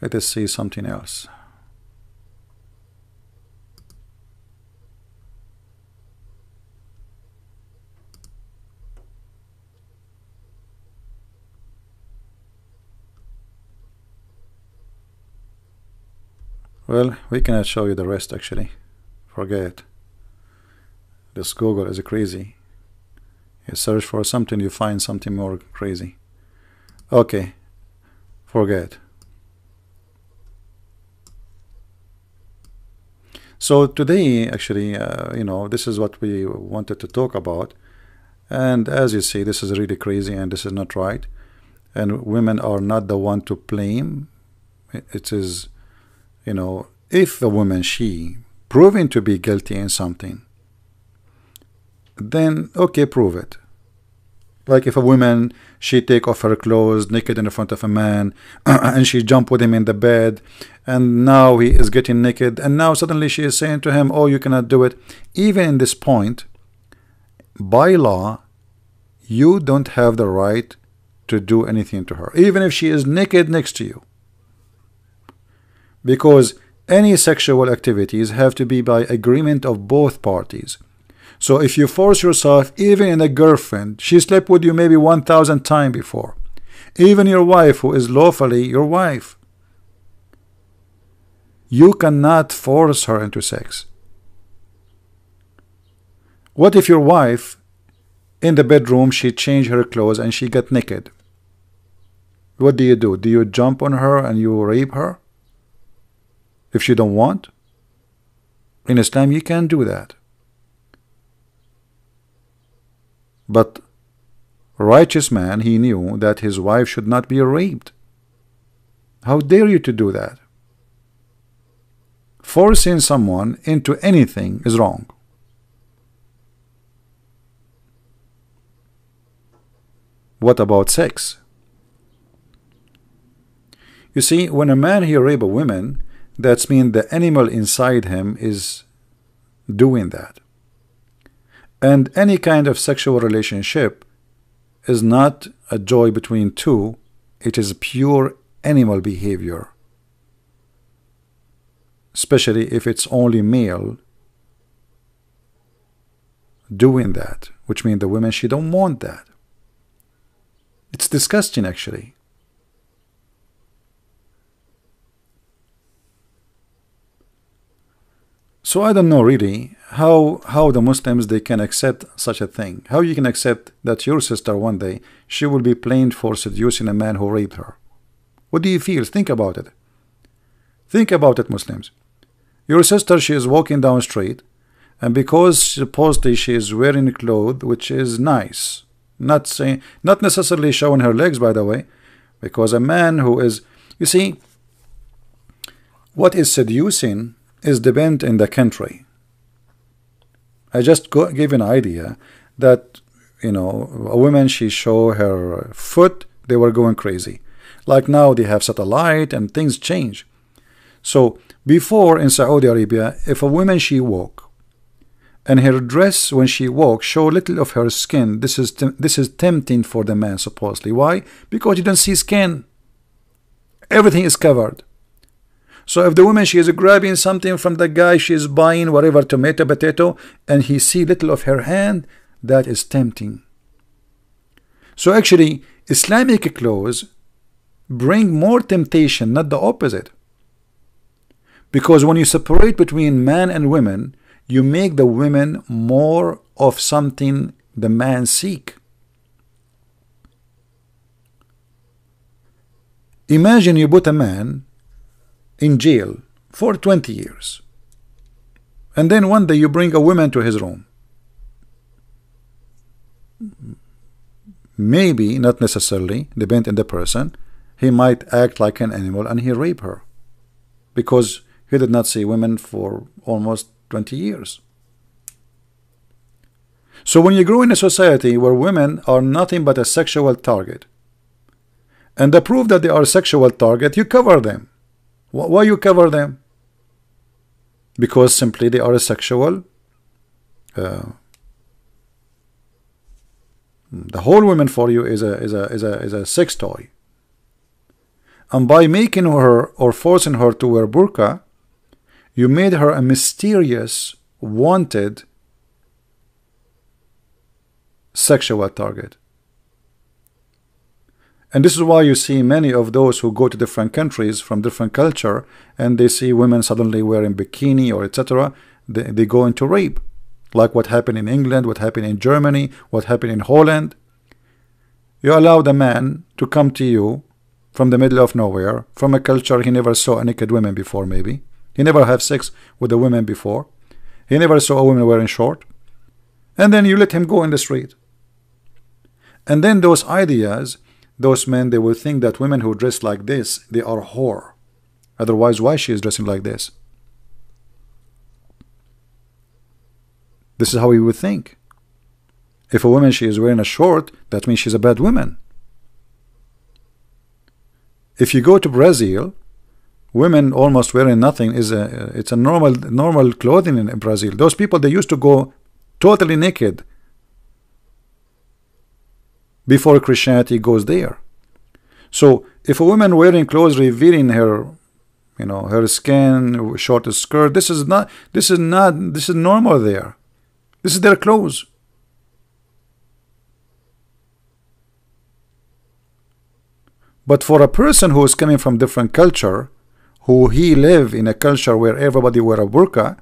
Let us see something else Well, we cannot show you the rest actually. Forget. it. This Google is crazy. You search for something, you find something more crazy. Okay. Forget. So today, actually, uh, you know, this is what we wanted to talk about. And as you see, this is really crazy and this is not right. And women are not the one to blame. It is you know, if the woman, she, proven to be guilty in something, then okay, prove it. Like if a woman, she take off her clothes naked in front of a man (clears throat) and she jump with him in the bed and now he is getting naked and now suddenly she is saying to him, oh, you cannot do it. Even in this point, by law, you don't have the right to do anything to her, even if she is naked next to you because any sexual activities have to be by agreement of both parties. So if you force yourself, even in a girlfriend, she slept with you maybe 1,000 times before, even your wife who is lawfully your wife, you cannot force her into sex. What if your wife in the bedroom she changed her clothes and she got naked? What do you do? Do you jump on her and you rape her? If she don't want. In Islam, you can do that. But righteous man, he knew that his wife should not be raped. How dare you to do that? Forcing someone into anything is wrong. What about sex? You see, when a man he rape a woman, that's mean the animal inside him is doing that. And any kind of sexual relationship is not a joy between two, it is pure animal behavior. Especially if it's only male doing that, which means the women, she don't want that. It's disgusting actually. So I don't know really how how the Muslims they can accept such a thing. How you can accept that your sister one day she will be blamed for seducing a man who raped her. What do you feel? Think about it. Think about it, Muslims. Your sister she is walking down street, and because supposedly she is wearing clothes which is nice, not saying not necessarily showing her legs by the way, because a man who is you see what is seducing is depend in the country. I just go, give an idea that you know a woman she show her foot they were going crazy. Like now they have satellite and things change. So before in Saudi Arabia if a woman she walk and her dress when she walk show little of her skin this is this is tempting for the man supposedly. Why? Because you don't see skin. Everything is covered so if the woman she is grabbing something from the guy she is buying whatever tomato potato and he see little of her hand that is tempting. So actually Islamic clothes bring more temptation not the opposite. Because when you separate between man and women you make the women more of something the man seek. Imagine you put a man in jail for 20 years. And then one day you bring a woman to his room. maybe not necessarily depend on the person he might act like an animal and he rape her because he did not see women for almost 20 years so when you grow in a society where women are nothing but a sexual target and the proof that they are a sexual target you cover them why you cover them? Because simply they are a sexual uh, the whole woman for you is a is a is a is a sex toy. And by making her or forcing her to wear burqa you made her a mysterious wanted sexual target and this is why you see many of those who go to different countries from different culture and they see women suddenly wearing bikini or etc. They, they go into rape. Like what happened in England, what happened in Germany, what happened in Holland. You allow the man to come to you from the middle of nowhere, from a culture he never saw a naked woman before maybe. He never have sex with a woman before. He never saw a woman wearing short. And then you let him go in the street. And then those ideas those men they will think that women who dress like this they are whore. Otherwise why she is dressing like this? This is how he would think. If a woman she is wearing a short that means she's a bad woman. If you go to Brazil women almost wearing nothing is a it's a normal normal clothing in Brazil. Those people they used to go totally naked before Christianity goes there. So if a woman wearing clothes revealing her you know her skin short skirt this is not this is not this is normal there this is their clothes but for a person who is coming from different culture who he live in a culture where everybody wear a burqa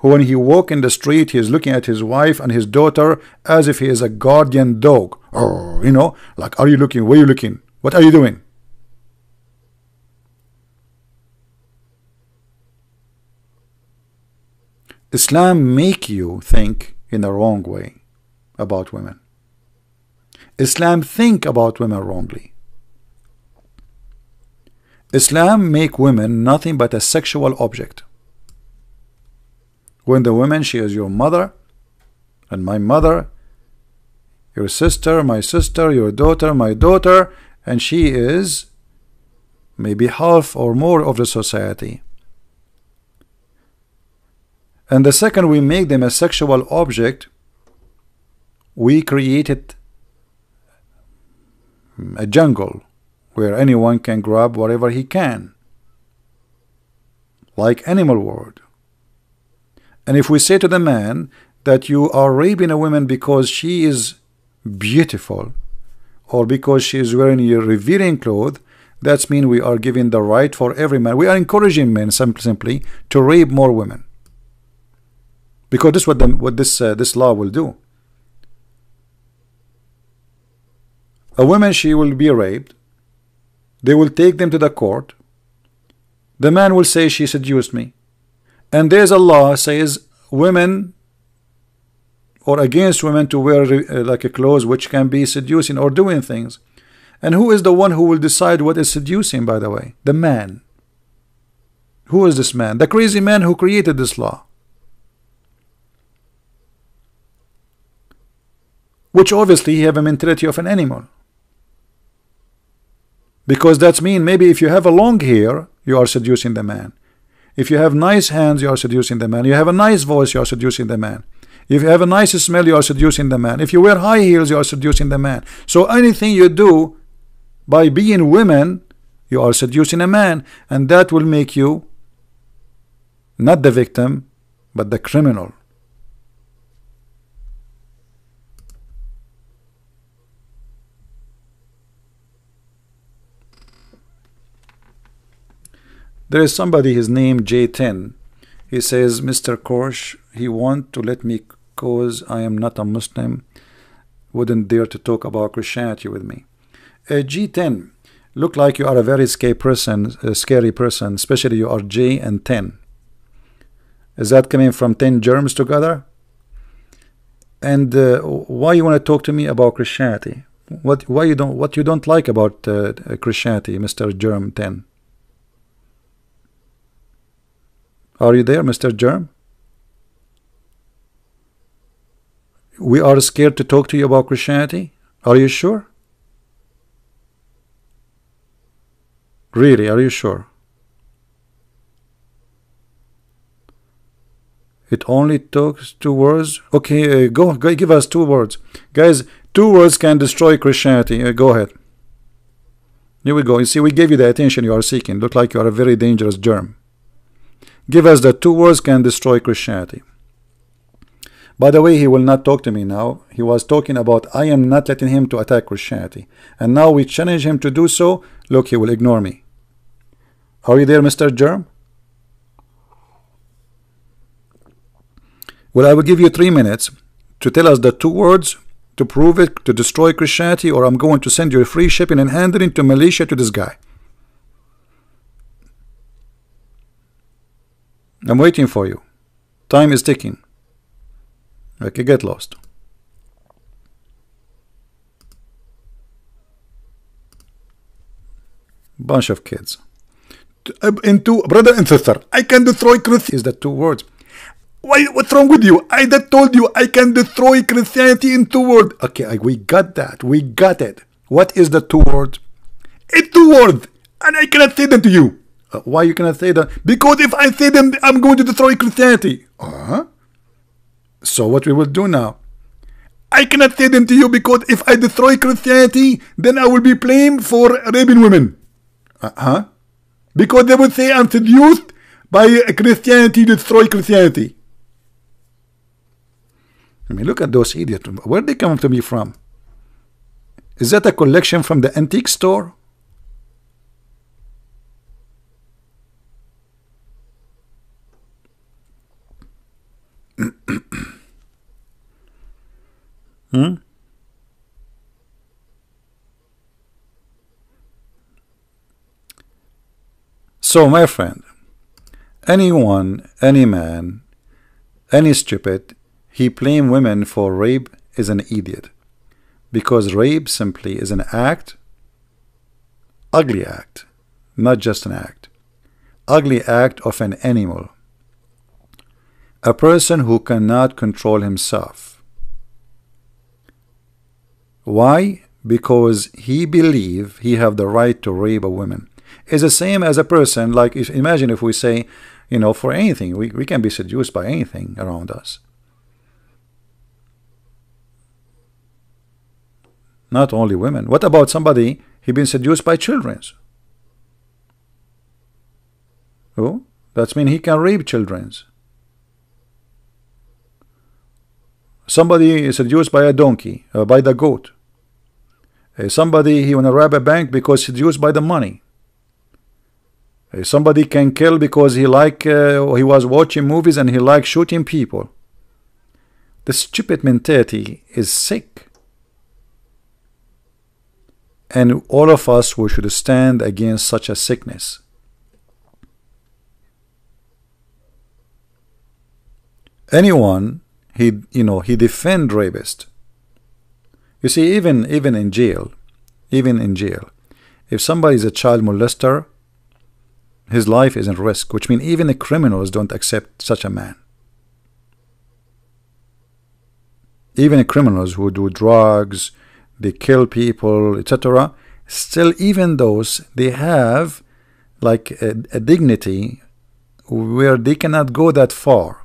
when he walk in the street he is looking at his wife and his daughter as if he is a guardian dog. Oh you know like are you looking where are you looking? What are you doing? Islam make you think in the wrong way about women. Islam think about women wrongly. Islam make women nothing but a sexual object when the woman she is your mother and my mother your sister my sister your daughter my daughter and she is maybe half or more of the society. And the second we make them a sexual object we created a jungle where anyone can grab whatever he can. Like animal world and if we say to the man that you are raping a woman because she is beautiful or because she is wearing your revealing clothes, that's mean we are giving the right for every man. We are encouraging men simply to rape more women. Because this is what, the, what this, uh, this law will do. A woman, she will be raped. They will take them to the court. The man will say she seduced me and there's a law says women or against women to wear uh, like a clothes which can be seducing or doing things. And who is the one who will decide what is seducing by the way? The man. Who is this man? The crazy man who created this law. Which obviously he have a mentality of an animal. Because that's mean maybe if you have a long hair you are seducing the man if you have nice hands, you are seducing the man. You have a nice voice, you are seducing the man. If you have a nice smell, you are seducing the man. If you wear high heels, you are seducing the man. So anything you do by being women, you are seducing a man. And that will make you not the victim, but the criminal. There is somebody, his name J10. He says, Mr. Korsh, he want to let me cause I am not a Muslim, wouldn't dare to talk about Christianity with me. Uh, G10, look like you are a very scary person, a scary person, especially you are J and 10. Is that coming from 10 germs together? And uh, why you want to talk to me about Christianity? What why you don't what you don't like about uh, Christianity, Mr. Germ 10? Are you there, Mr. Germ? We are scared to talk to you about Christianity? Are you sure? Really, are you sure? It only talks two words. Okay, uh, go, go, give us two words, guys. Two words can destroy Christianity. Uh, go ahead. Here we go. You see, we gave you the attention you are seeking. Look like you are a very dangerous germ. Give us the two words can destroy Christianity. By the way, he will not talk to me now. He was talking about I am not letting him to attack Christianity. And now we challenge him to do so. Look, he will ignore me. Are you there, Mr. Germ? Well, I will give you three minutes to tell us the two words to prove it, to destroy Christianity, or I'm going to send you free shipping and handling to Malaysia to this guy. I'm waiting for you. Time is ticking. Okay, get lost. Bunch of kids. Into brother and sister, I can destroy Christianity. Is that two words? Why, what's wrong with you? I that told you I can destroy Christianity in two words. Okay, we got that. We got it. What is the two words? It's two words, and I cannot say them to you. Uh, why you cannot say that? Because if I say them, I'm going to destroy Christianity. Uh -huh. So what we will do now? I cannot say them to you because if I destroy Christianity, then I will be blamed for raping women. Uh huh. Because they will say I'm seduced by Christianity, destroy Christianity. I mean, look at those idiots. Where they come to me from? Is that a collection from the antique store? Hmm? So, my friend, anyone, any man, any stupid, he blame women for rape is an idiot. Because rape simply is an act, ugly act, not just an act, ugly act of an animal a person who cannot control himself. Why? Because he believe he have the right to rape a woman. It's the same as a person, like if, imagine if we say, you know, for anything, we, we can be seduced by anything around us. Not only women. What about somebody, he been seduced by children? Oh, that means he can rape children. Somebody is seduced by a donkey, uh, by the goat. Uh, somebody he wanna rob a bank because he's seduced by the money. Uh, somebody can kill because he like uh, he was watching movies and he like shooting people. The stupid mentality is sick. And all of us we should stand against such a sickness. Anyone he you know he defend rapist you see even even in jail even in jail if somebody is a child molester his life is in risk which means even the criminals don't accept such a man. Even the criminals who do drugs they kill people etc still even those they have like a, a dignity where they cannot go that far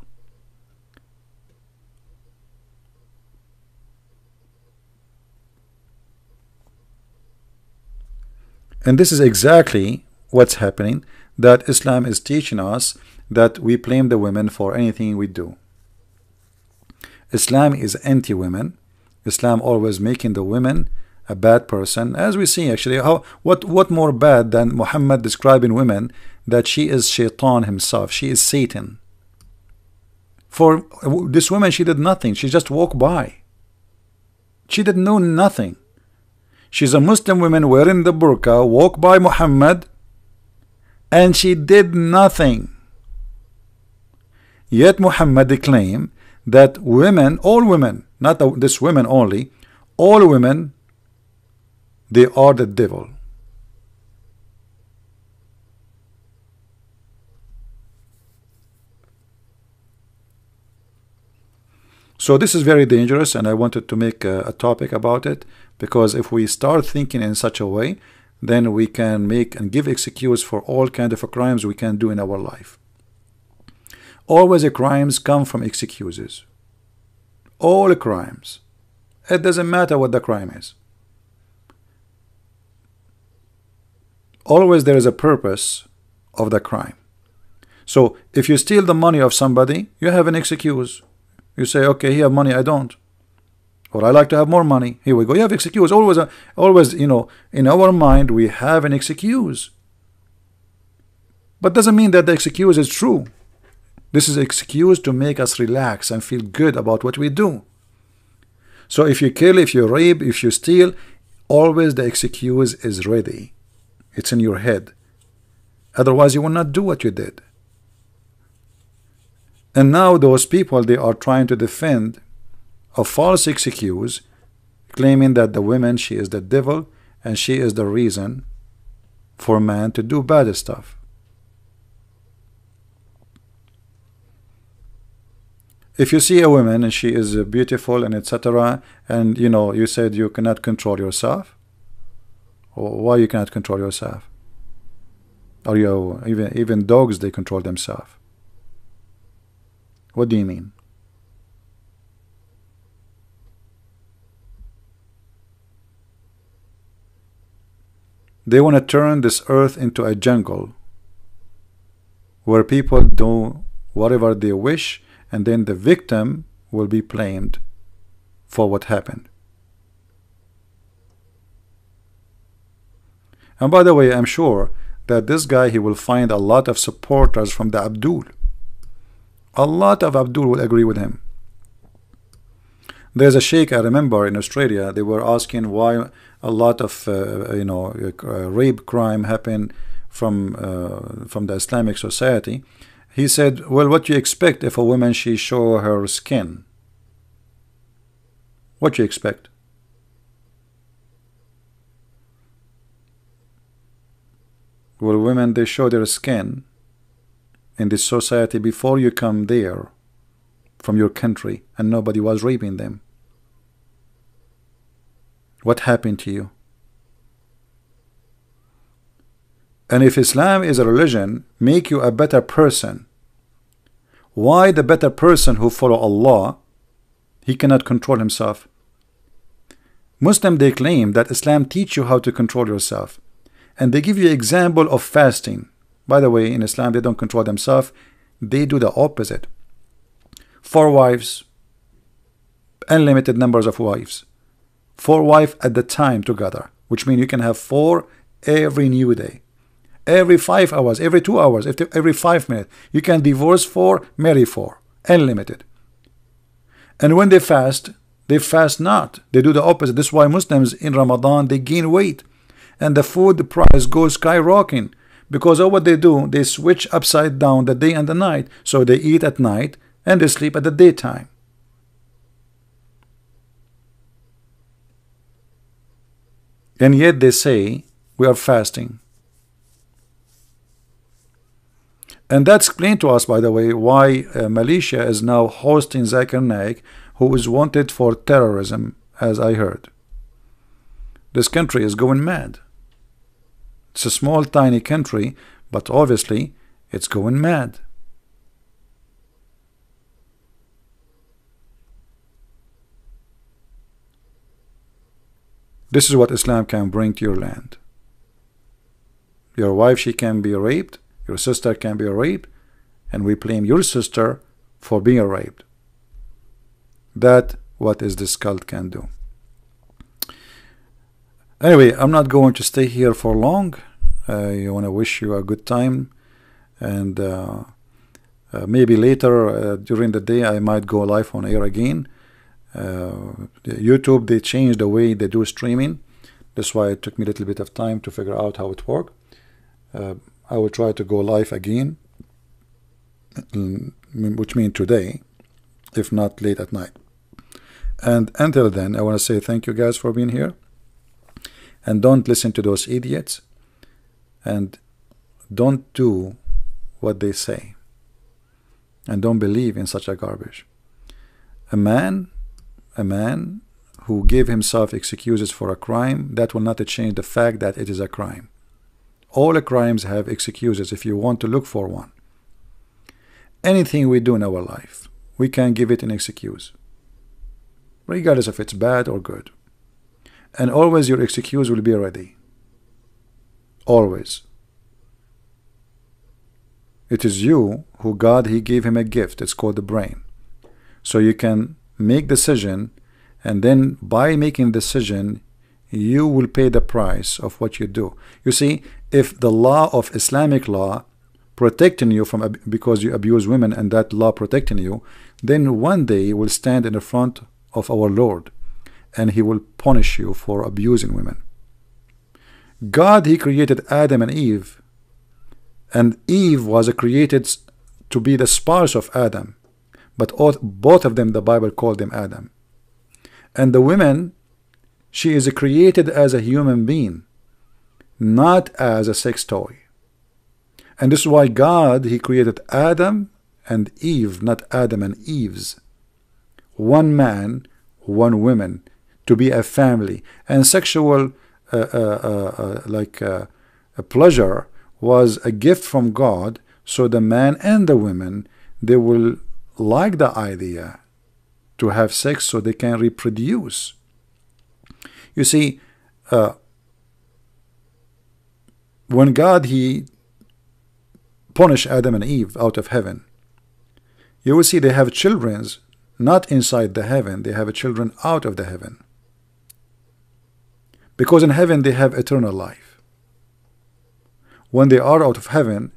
And this is exactly what's happening that Islam is teaching us that we blame the women for anything we do. Islam is anti-women. Islam always making the women a bad person. As we see actually, how what what more bad than Muhammad describing women that she is shaitan himself. She is Satan. For this woman, she did nothing. She just walked by. She didn't know nothing. She's a Muslim woman wearing the burqa, walk by Muhammad, and she did nothing. Yet Muhammad claimed that women, all women, not this women only, all women they are the devil So this is very dangerous and I wanted to make a, a, topic about it because if we start thinking in such a way then we can make and give excuse for all kind of crimes we can do in our life. Always the crimes come from excuses. All crimes. It doesn't matter what the crime is. Always there is a purpose of the crime. So if you steal the money of somebody, you have an excuse. You say, okay, he have money, I don't. Or I like to have more money. Here we go. You have excuse. Always, uh, always, you know, in our mind we have an excuse. But doesn't mean that the excuse is true. This is excuse to make us relax and feel good about what we do. So if you kill, if you rape, if you steal, always the excuse is ready. It's in your head. Otherwise, you will not do what you did. And now those people, they are trying to defend a false excuse, claiming that the woman, she is the devil, and she is the reason for man to do bad stuff. If you see a woman and she is beautiful and etc., and you know, you said you cannot control yourself, why you cannot control yourself? Or you even even dogs they control themselves. What do you mean? They want to turn this earth into a jungle where people do whatever they wish and then the victim will be blamed for what happened. And by the way, I'm sure that this guy, he will find a lot of supporters from the Abdul. A lot of Abdul will agree with him. There's a sheikh I remember in Australia. They were asking why a lot of uh, you know uh, rape crime happened from uh, from the Islamic society. He said, "Well, what you expect if a woman she show her skin? What you expect?" Well, women they show their skin in this society before you come there from your country and nobody was raping them? What happened to you? And if Islam is a religion, make you a better person. Why the better person who follow Allah, he cannot control himself? Muslim they claim that Islam teach you how to control yourself. And they give you example of fasting. By the way, in Islam, they don't control themselves. They do the opposite. Four wives, unlimited numbers of wives. Four wife at the time together, which means you can have four every new day. Every five hours, every two hours, every five minutes. You can divorce four, marry four. Unlimited. And when they fast, they fast not. They do the opposite. This is why Muslims in Ramadan, they gain weight. And the food price goes skyrocketing because of what they do, they switch upside down the day and the night. So they eat at night and they sleep at the daytime. And yet they say we are fasting. And that's explained to us, by the way, why uh, Malaysia is now hosting Zakir Naik, who is wanted for terrorism, as I heard. This country is going mad. It's a small, tiny country, but obviously it's going mad. This is what Islam can bring to your land. Your wife, she can be raped. Your sister can be raped. And we blame your sister for being raped. That what is this cult can do. Anyway, I'm not going to stay here for long. I want to wish you a good time. And uh, uh, maybe later uh, during the day I might go live on air again. Uh, YouTube, they changed the way they do streaming. That's why it took me a little bit of time to figure out how it worked. Uh, I will try to go live again, mm, which means today, if not late at night. And until then, I want to say thank you guys for being here. and don't listen to those idiots and don't do what they say and don't believe in such a garbage a man a man who gave himself excuses for a crime that will not change the fact that it is a crime. All crimes have excuses if you want to look for one. Anything we do in our life we can give it an excuse regardless if it's bad or good. And always your excuse will be ready. Always. It is you who God he gave him a gift. It's called the brain. So you can make decision and then by making decision you will pay the price of what you do. You see if the law of Islamic law protecting you from because you abuse women and that law protecting you then one day you will stand in the front of our Lord and he will punish you for abusing women. God he created Adam and Eve and Eve was created to be the spouse of Adam but both of them the Bible called them Adam. And the woman she is created as a human being not as a sex toy. And this is why God he created Adam and Eve not Adam and Eve's. One man one woman to be a family. And sexual uh, uh, uh, uh like uh, a pleasure was a gift from God so the man and the woman they will like the idea to have sex so they can reproduce. You see uh, when God he punished Adam and Eve out of heaven you will see they have children's not inside the heaven they have children out of the heaven. Because in heaven they have eternal life. When they are out of heaven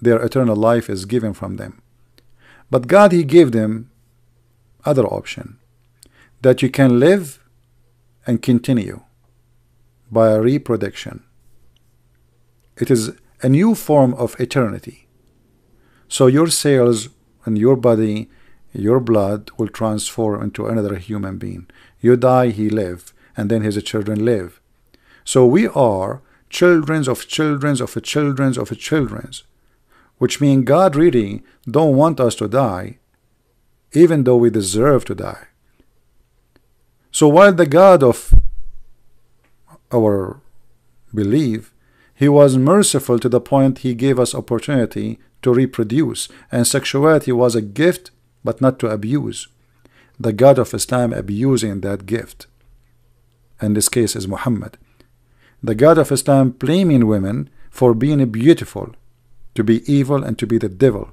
their eternal life is given from them but God he gave them other option that you can live and continue by a reproduction. It is a new form of eternity. So your cells and your body your blood will transform into another human being. You die he live and then his children live. So we are children of children's of a children's of a children's which means God really don't want us to die even though we deserve to die so while the God of our belief he was merciful to the point he gave us opportunity to reproduce and sexuality was a gift but not to abuse. The God of Islam abusing that gift. In this case is Muhammad. The God of Islam blaming women for being beautiful, to be evil and to be the devil,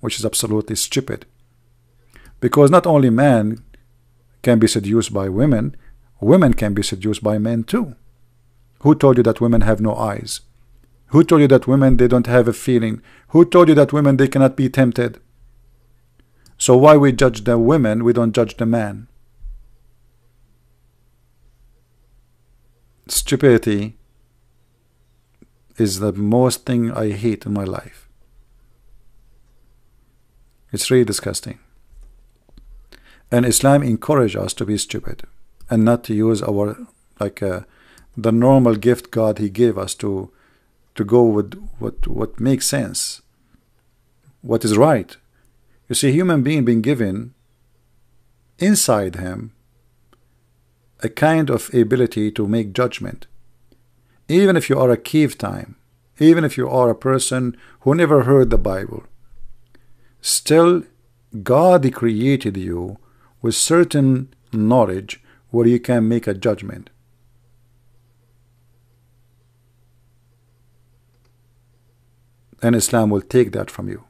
which is absolutely stupid. Because not only men can be seduced by women, women can be seduced by men too. Who told you that women have no eyes? Who told you that women they don't have a feeling? Who told you that women they cannot be tempted? So why we judge the women, we don't judge the man? Stupidity is the most thing I hate in my life. It's really disgusting. And Islam encourages us to be stupid and not to use our like uh, the normal gift God He gave us to to go with what what makes sense, what is right. You see, human being being given inside him a kind of ability to make judgment. Even if you are a cave time, even if you are a person who never heard the Bible, still God created you with certain knowledge where you can make a judgment. And Islam will take that from you.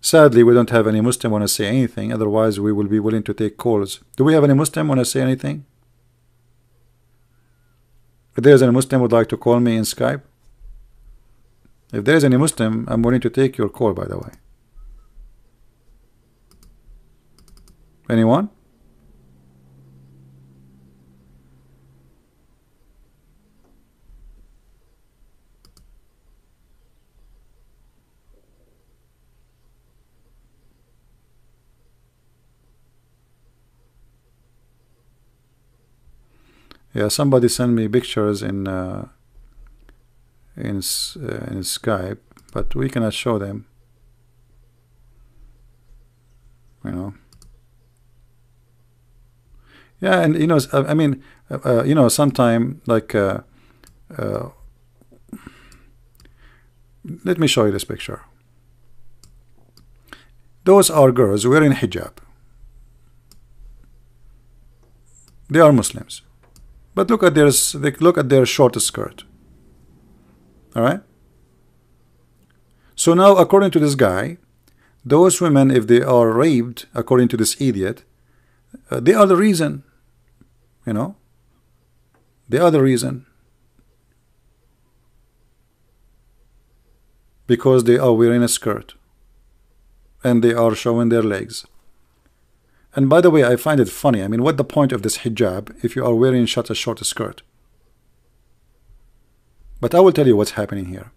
Sadly, we don't have any Muslim want to say anything. Otherwise, we will be willing to take calls. Do we have any Muslim want to say anything? If there is any Muslim would like to call me in Skype. If there is any Muslim, I'm willing to take your call, by the way. Anyone? Yeah, somebody sent me pictures in uh, in uh, in Skype, but we cannot show them. You know. Yeah, and you know, I mean, uh, uh you know, sometime like, uh, uh, let me show you this picture. Those are girls wearing hijab. They are Muslims. But look at their look at their short skirt. All right. So now, according to this guy, those women, if they are raped, according to this idiot, uh, they are the reason. You know, they are the reason because they are wearing a skirt and they are showing their legs. And by the way, I find it funny. I mean, what the point of this hijab if you are wearing such a short skirt? But I will tell you what's happening here.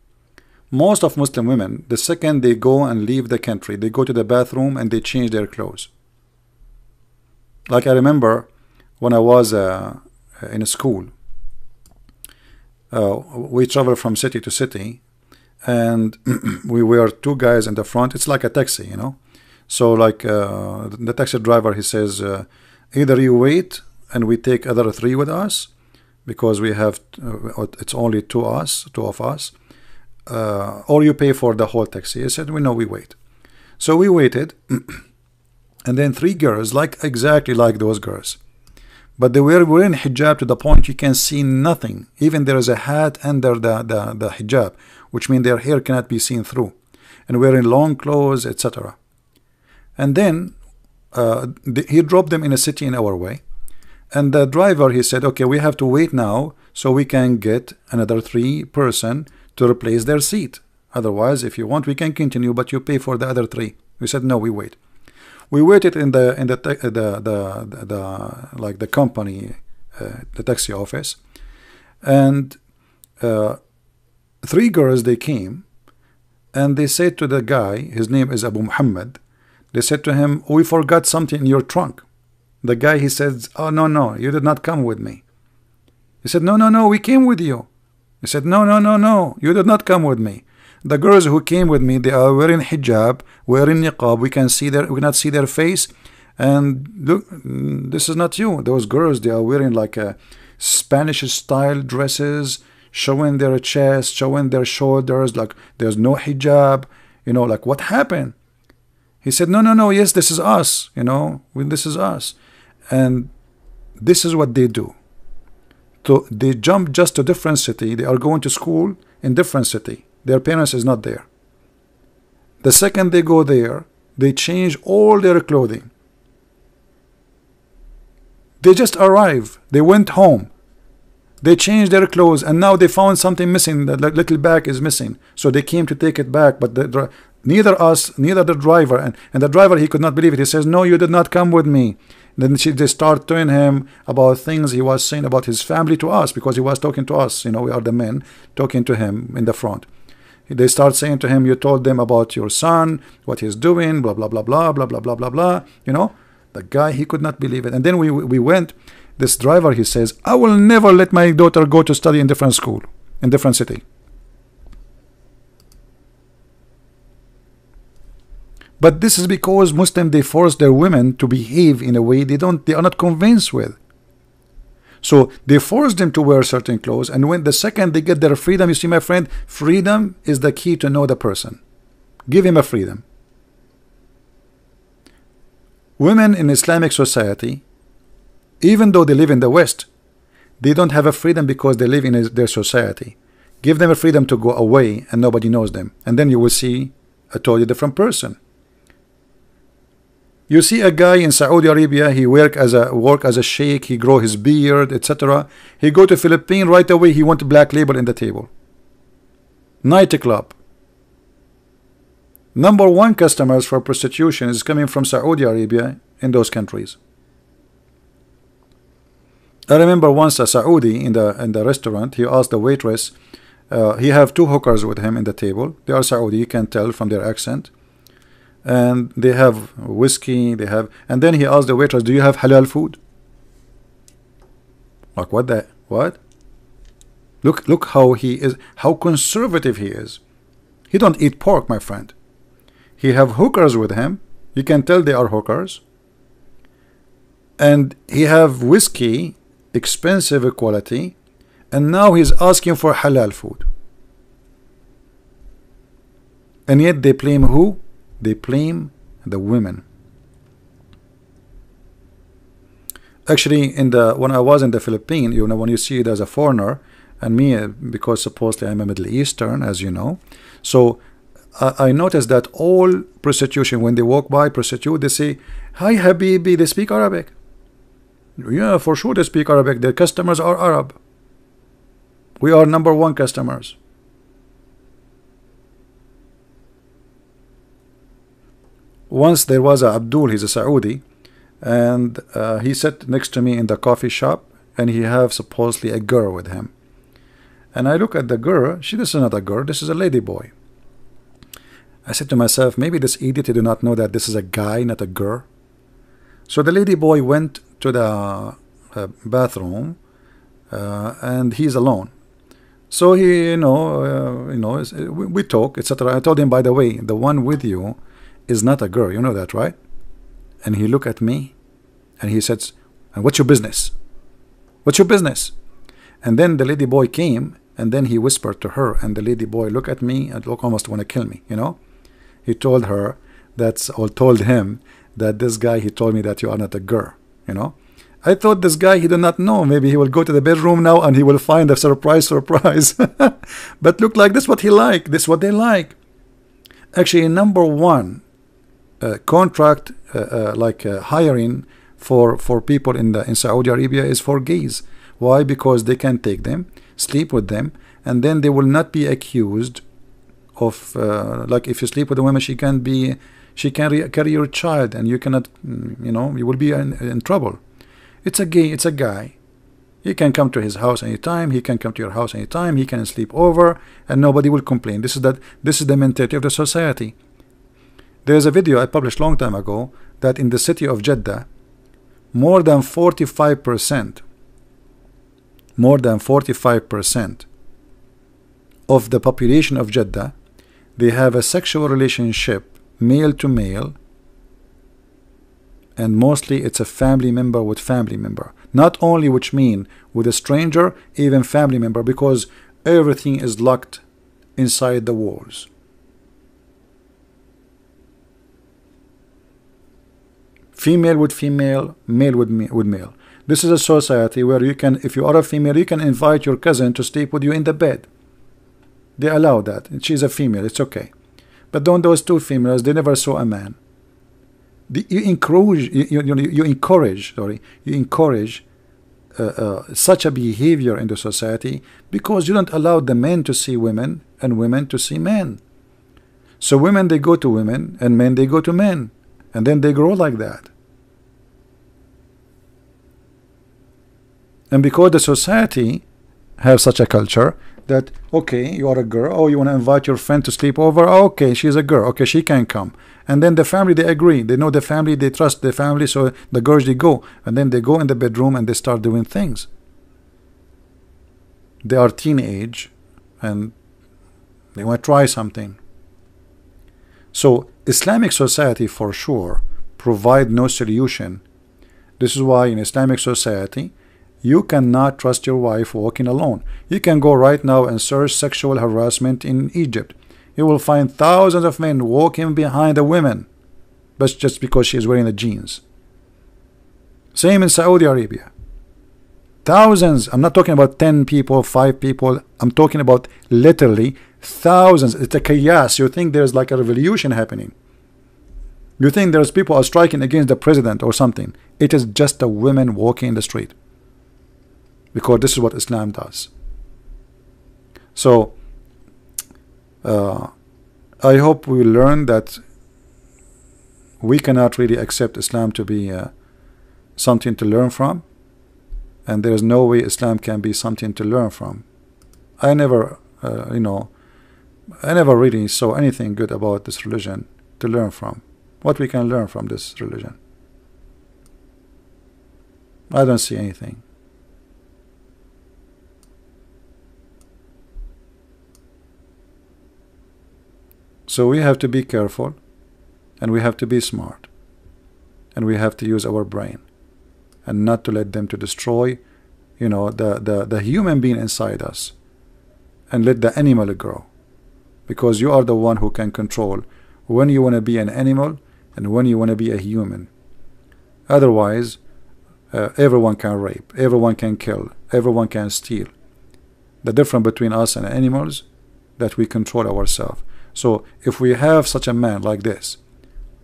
Most of Muslim women, the second they go and leave the country, they go to the bathroom and they change their clothes. Like I remember when I was uh, in a school, uh, we travel from city to city and (clears throat) we were two guys in the front. It's like a taxi, you know. So like uh, the taxi driver, he says, uh, either you wait and we take other three with us because we have uh, it's only two us, two of us, uh, or you pay for the whole taxi. He said, we know we wait. So we waited, (clears throat) and then three girls, like exactly like those girls, but they were wearing hijab to the point you can see nothing. Even there is a hat under the, the, the hijab, which means their hair cannot be seen through, and wearing long clothes, etc. And then uh, he dropped them in a city in our way. And the driver, he said, okay, we have to wait now so we can get another three person to replace their seat. Otherwise, if you want, we can continue, but you pay for the other three. We said, no, we wait. We waited in the in the the the, the, the like the company, uh, the taxi office, and uh, three girls they came, and they said to the guy, his name is Abu Muhammad, they said to him, we forgot something in your trunk. The guy, he says, oh, no, no, you did not come with me. He said, no, no, no, we came with you. He said, no, no, no, no, you did not come with me. The girls who came with me, they are wearing hijab, wearing niqab. We can see their, we cannot see their face. And look, this is not you. Those girls, they are wearing like a Spanish style dresses, showing their chest, showing their shoulders, like there's no hijab. You know, like what happened? He said, no, no, no, yes, this is us, you know, this is us. And this is what they do. So they jump just to different city. They are going to school in different city. Their parents is not there. The second they go there, they change all their clothing. They just arrive. They went home. They changed their clothes and now they found something missing. The little bag is missing. So they came to take it back, but the, neither us, neither the driver, and, and the driver, he could not believe it. He says, no, you did not come with me. Then she, they start telling him about things he was saying about his family to us because he was talking to us. You know, we are the men talking to him in the front. They start saying to him, you told them about your son, what he's doing, blah, blah, blah, blah, blah, blah, blah, blah, blah. You know, the guy, he could not believe it. And then we, we went, this driver, he says, I will never let my daughter go to study in different school, in different city. But this is because Muslims they force their women to behave in a way they don't they are not convinced with. So they force them to wear certain clothes, and when the second they get their freedom, you see, my friend, freedom is the key to know the person. Give him a freedom. Women in Islamic society, even though they live in the West, they don't have a freedom because they live in their society. Give them a freedom to go away and nobody knows them. And then you will see a totally different person. You see a guy in Saudi Arabia, he work as a work as a sheikh, he grow his beard, etc. He go to Philippines right away, he want black label in the table. Nightclub. Number one customers for prostitution is coming from Saudi Arabia in those countries. I remember once a Saudi in the in the restaurant, he asked the waitress, uh, he have two hookers with him in the table. They are Saudi, you can tell from their accent and they have whiskey they have and then he asked the waitress do you have halal food Like what the what? Look look how he is how conservative he is. He don't eat pork, my friend. He have hookers with him. You can tell they are hookers. And he have whiskey, expensive quality, and now he's asking for halal food. And yet they blame who? They blame the women. Actually, in the when I was in the Philippines, you know, when you see it as a foreigner, and me, because supposedly I'm a Middle Eastern, as you know, so I noticed that all prostitution, when they walk by prostitute, they say, "Hi, Habibi." They speak Arabic. Yeah, for sure they speak Arabic. Their customers are Arab. We are number one customers. Once there was a Abdul, he's a Saudi, and uh, he sat next to me in the coffee shop, and he have supposedly a girl with him. And I look at the girl, she this is not a girl, this is a lady boy. I said to myself, maybe this idiot did not know that this is a guy, not a girl. So the lady boy went to the uh, bathroom, uh, and he's alone. So he, you know, uh, you know, we, we talk, etc. I told him, by the way, the one with you is not a girl. You know that, right? And he looked at me, and he said, "And what's your business? What's your business?" And then the lady boy came, and then he whispered to her, and the lady boy looked at me and look almost want to kill me. You know, he told her that's or told him that this guy he told me that you are not a girl. You know. I thought this guy he did not know. Maybe he will go to the bedroom now and he will find a surprise, surprise. (laughs) but look like this what he like. This what they like. Actually, number one, contract uh, uh, like uh, hiring for for people in the in Saudi Arabia is for gays. Why? Because they can take them, sleep with them, and then they will not be accused of uh, like if you sleep with a woman, she can be she can carry your child, and you cannot, mm, you know, you will be in, in trouble. It's a gay, it's a guy. He can come to his house anytime. He can come to your house anytime. He can sleep over, and nobody will complain. This is that. This is the mentality of the society. There's a video I published long time ago that in the city of Jeddah, more than 45%, more than 45% of the population of Jeddah, they have a sexual relationship, male to male, and mostly it's a family member with family member. Not only which mean with a stranger even family member because everything is locked inside the walls female with female male with, me, with male. This is a society where you can if you are a female you can invite your cousin to sleep with you in the bed. They allow that. She's a female. It's okay. But don't those two females they never saw a man. The, you encourage you, you, you encourage sorry you encourage uh, uh, such a behavior in the society because you don't allow the men to see women and women to see men. So women they go to women and men they go to men. And then they grow like that and because the society have such a culture that okay you are a girl oh you want to invite your friend to sleep over oh, okay she's a girl okay she can come. And then the family they agree they know the family they trust the family so the girls they go. And then they go in the bedroom and they start doing things. They are teenage and they want to try something. So Islamic society for sure provide no solution. This is why in Islamic society you cannot trust your wife walking alone. You can go right now and search sexual harassment in Egypt. You will find thousands of men walking behind the women, but just because she is wearing the jeans. Same in Saudi Arabia. Thousands. I'm not talking about 10 people, 5 people. I'm talking about literally thousands. It's a chaos. You think there's like a revolution happening. You think there's people are striking against the president or something. It is just the women walking in the street because this is what Islam does. So, uh, I hope we learn that we cannot really accept Islam to be uh, something to learn from, and there is no way Islam can be something to learn from. I never, uh, you know, I never really saw anything good about this religion to learn from. What we can learn from this religion. I don't see anything. So we have to be careful and we have to be smart and we have to use our brain and not to let them to destroy you know the, the, the human being inside us and let the animal grow. Because you are the one who can control when you want to be an animal and when you want to be a human. Otherwise uh, everyone can rape everyone can kill everyone can steal. The difference between us and animals that we control ourselves so if we have such a man like this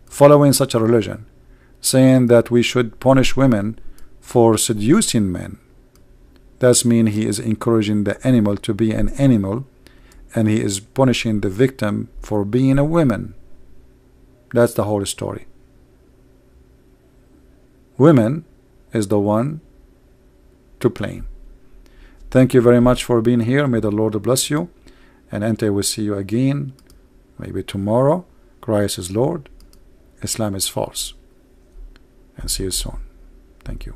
following such a religion saying that we should punish women for seducing men that means he is encouraging the animal to be an animal and he is punishing the victim for being a woman. That's the whole story. Women is the one to blame. Thank you very much for being here. May the Lord bless you and until we see you again maybe tomorrow Christ is Lord Islam is false. And see you soon. Thank you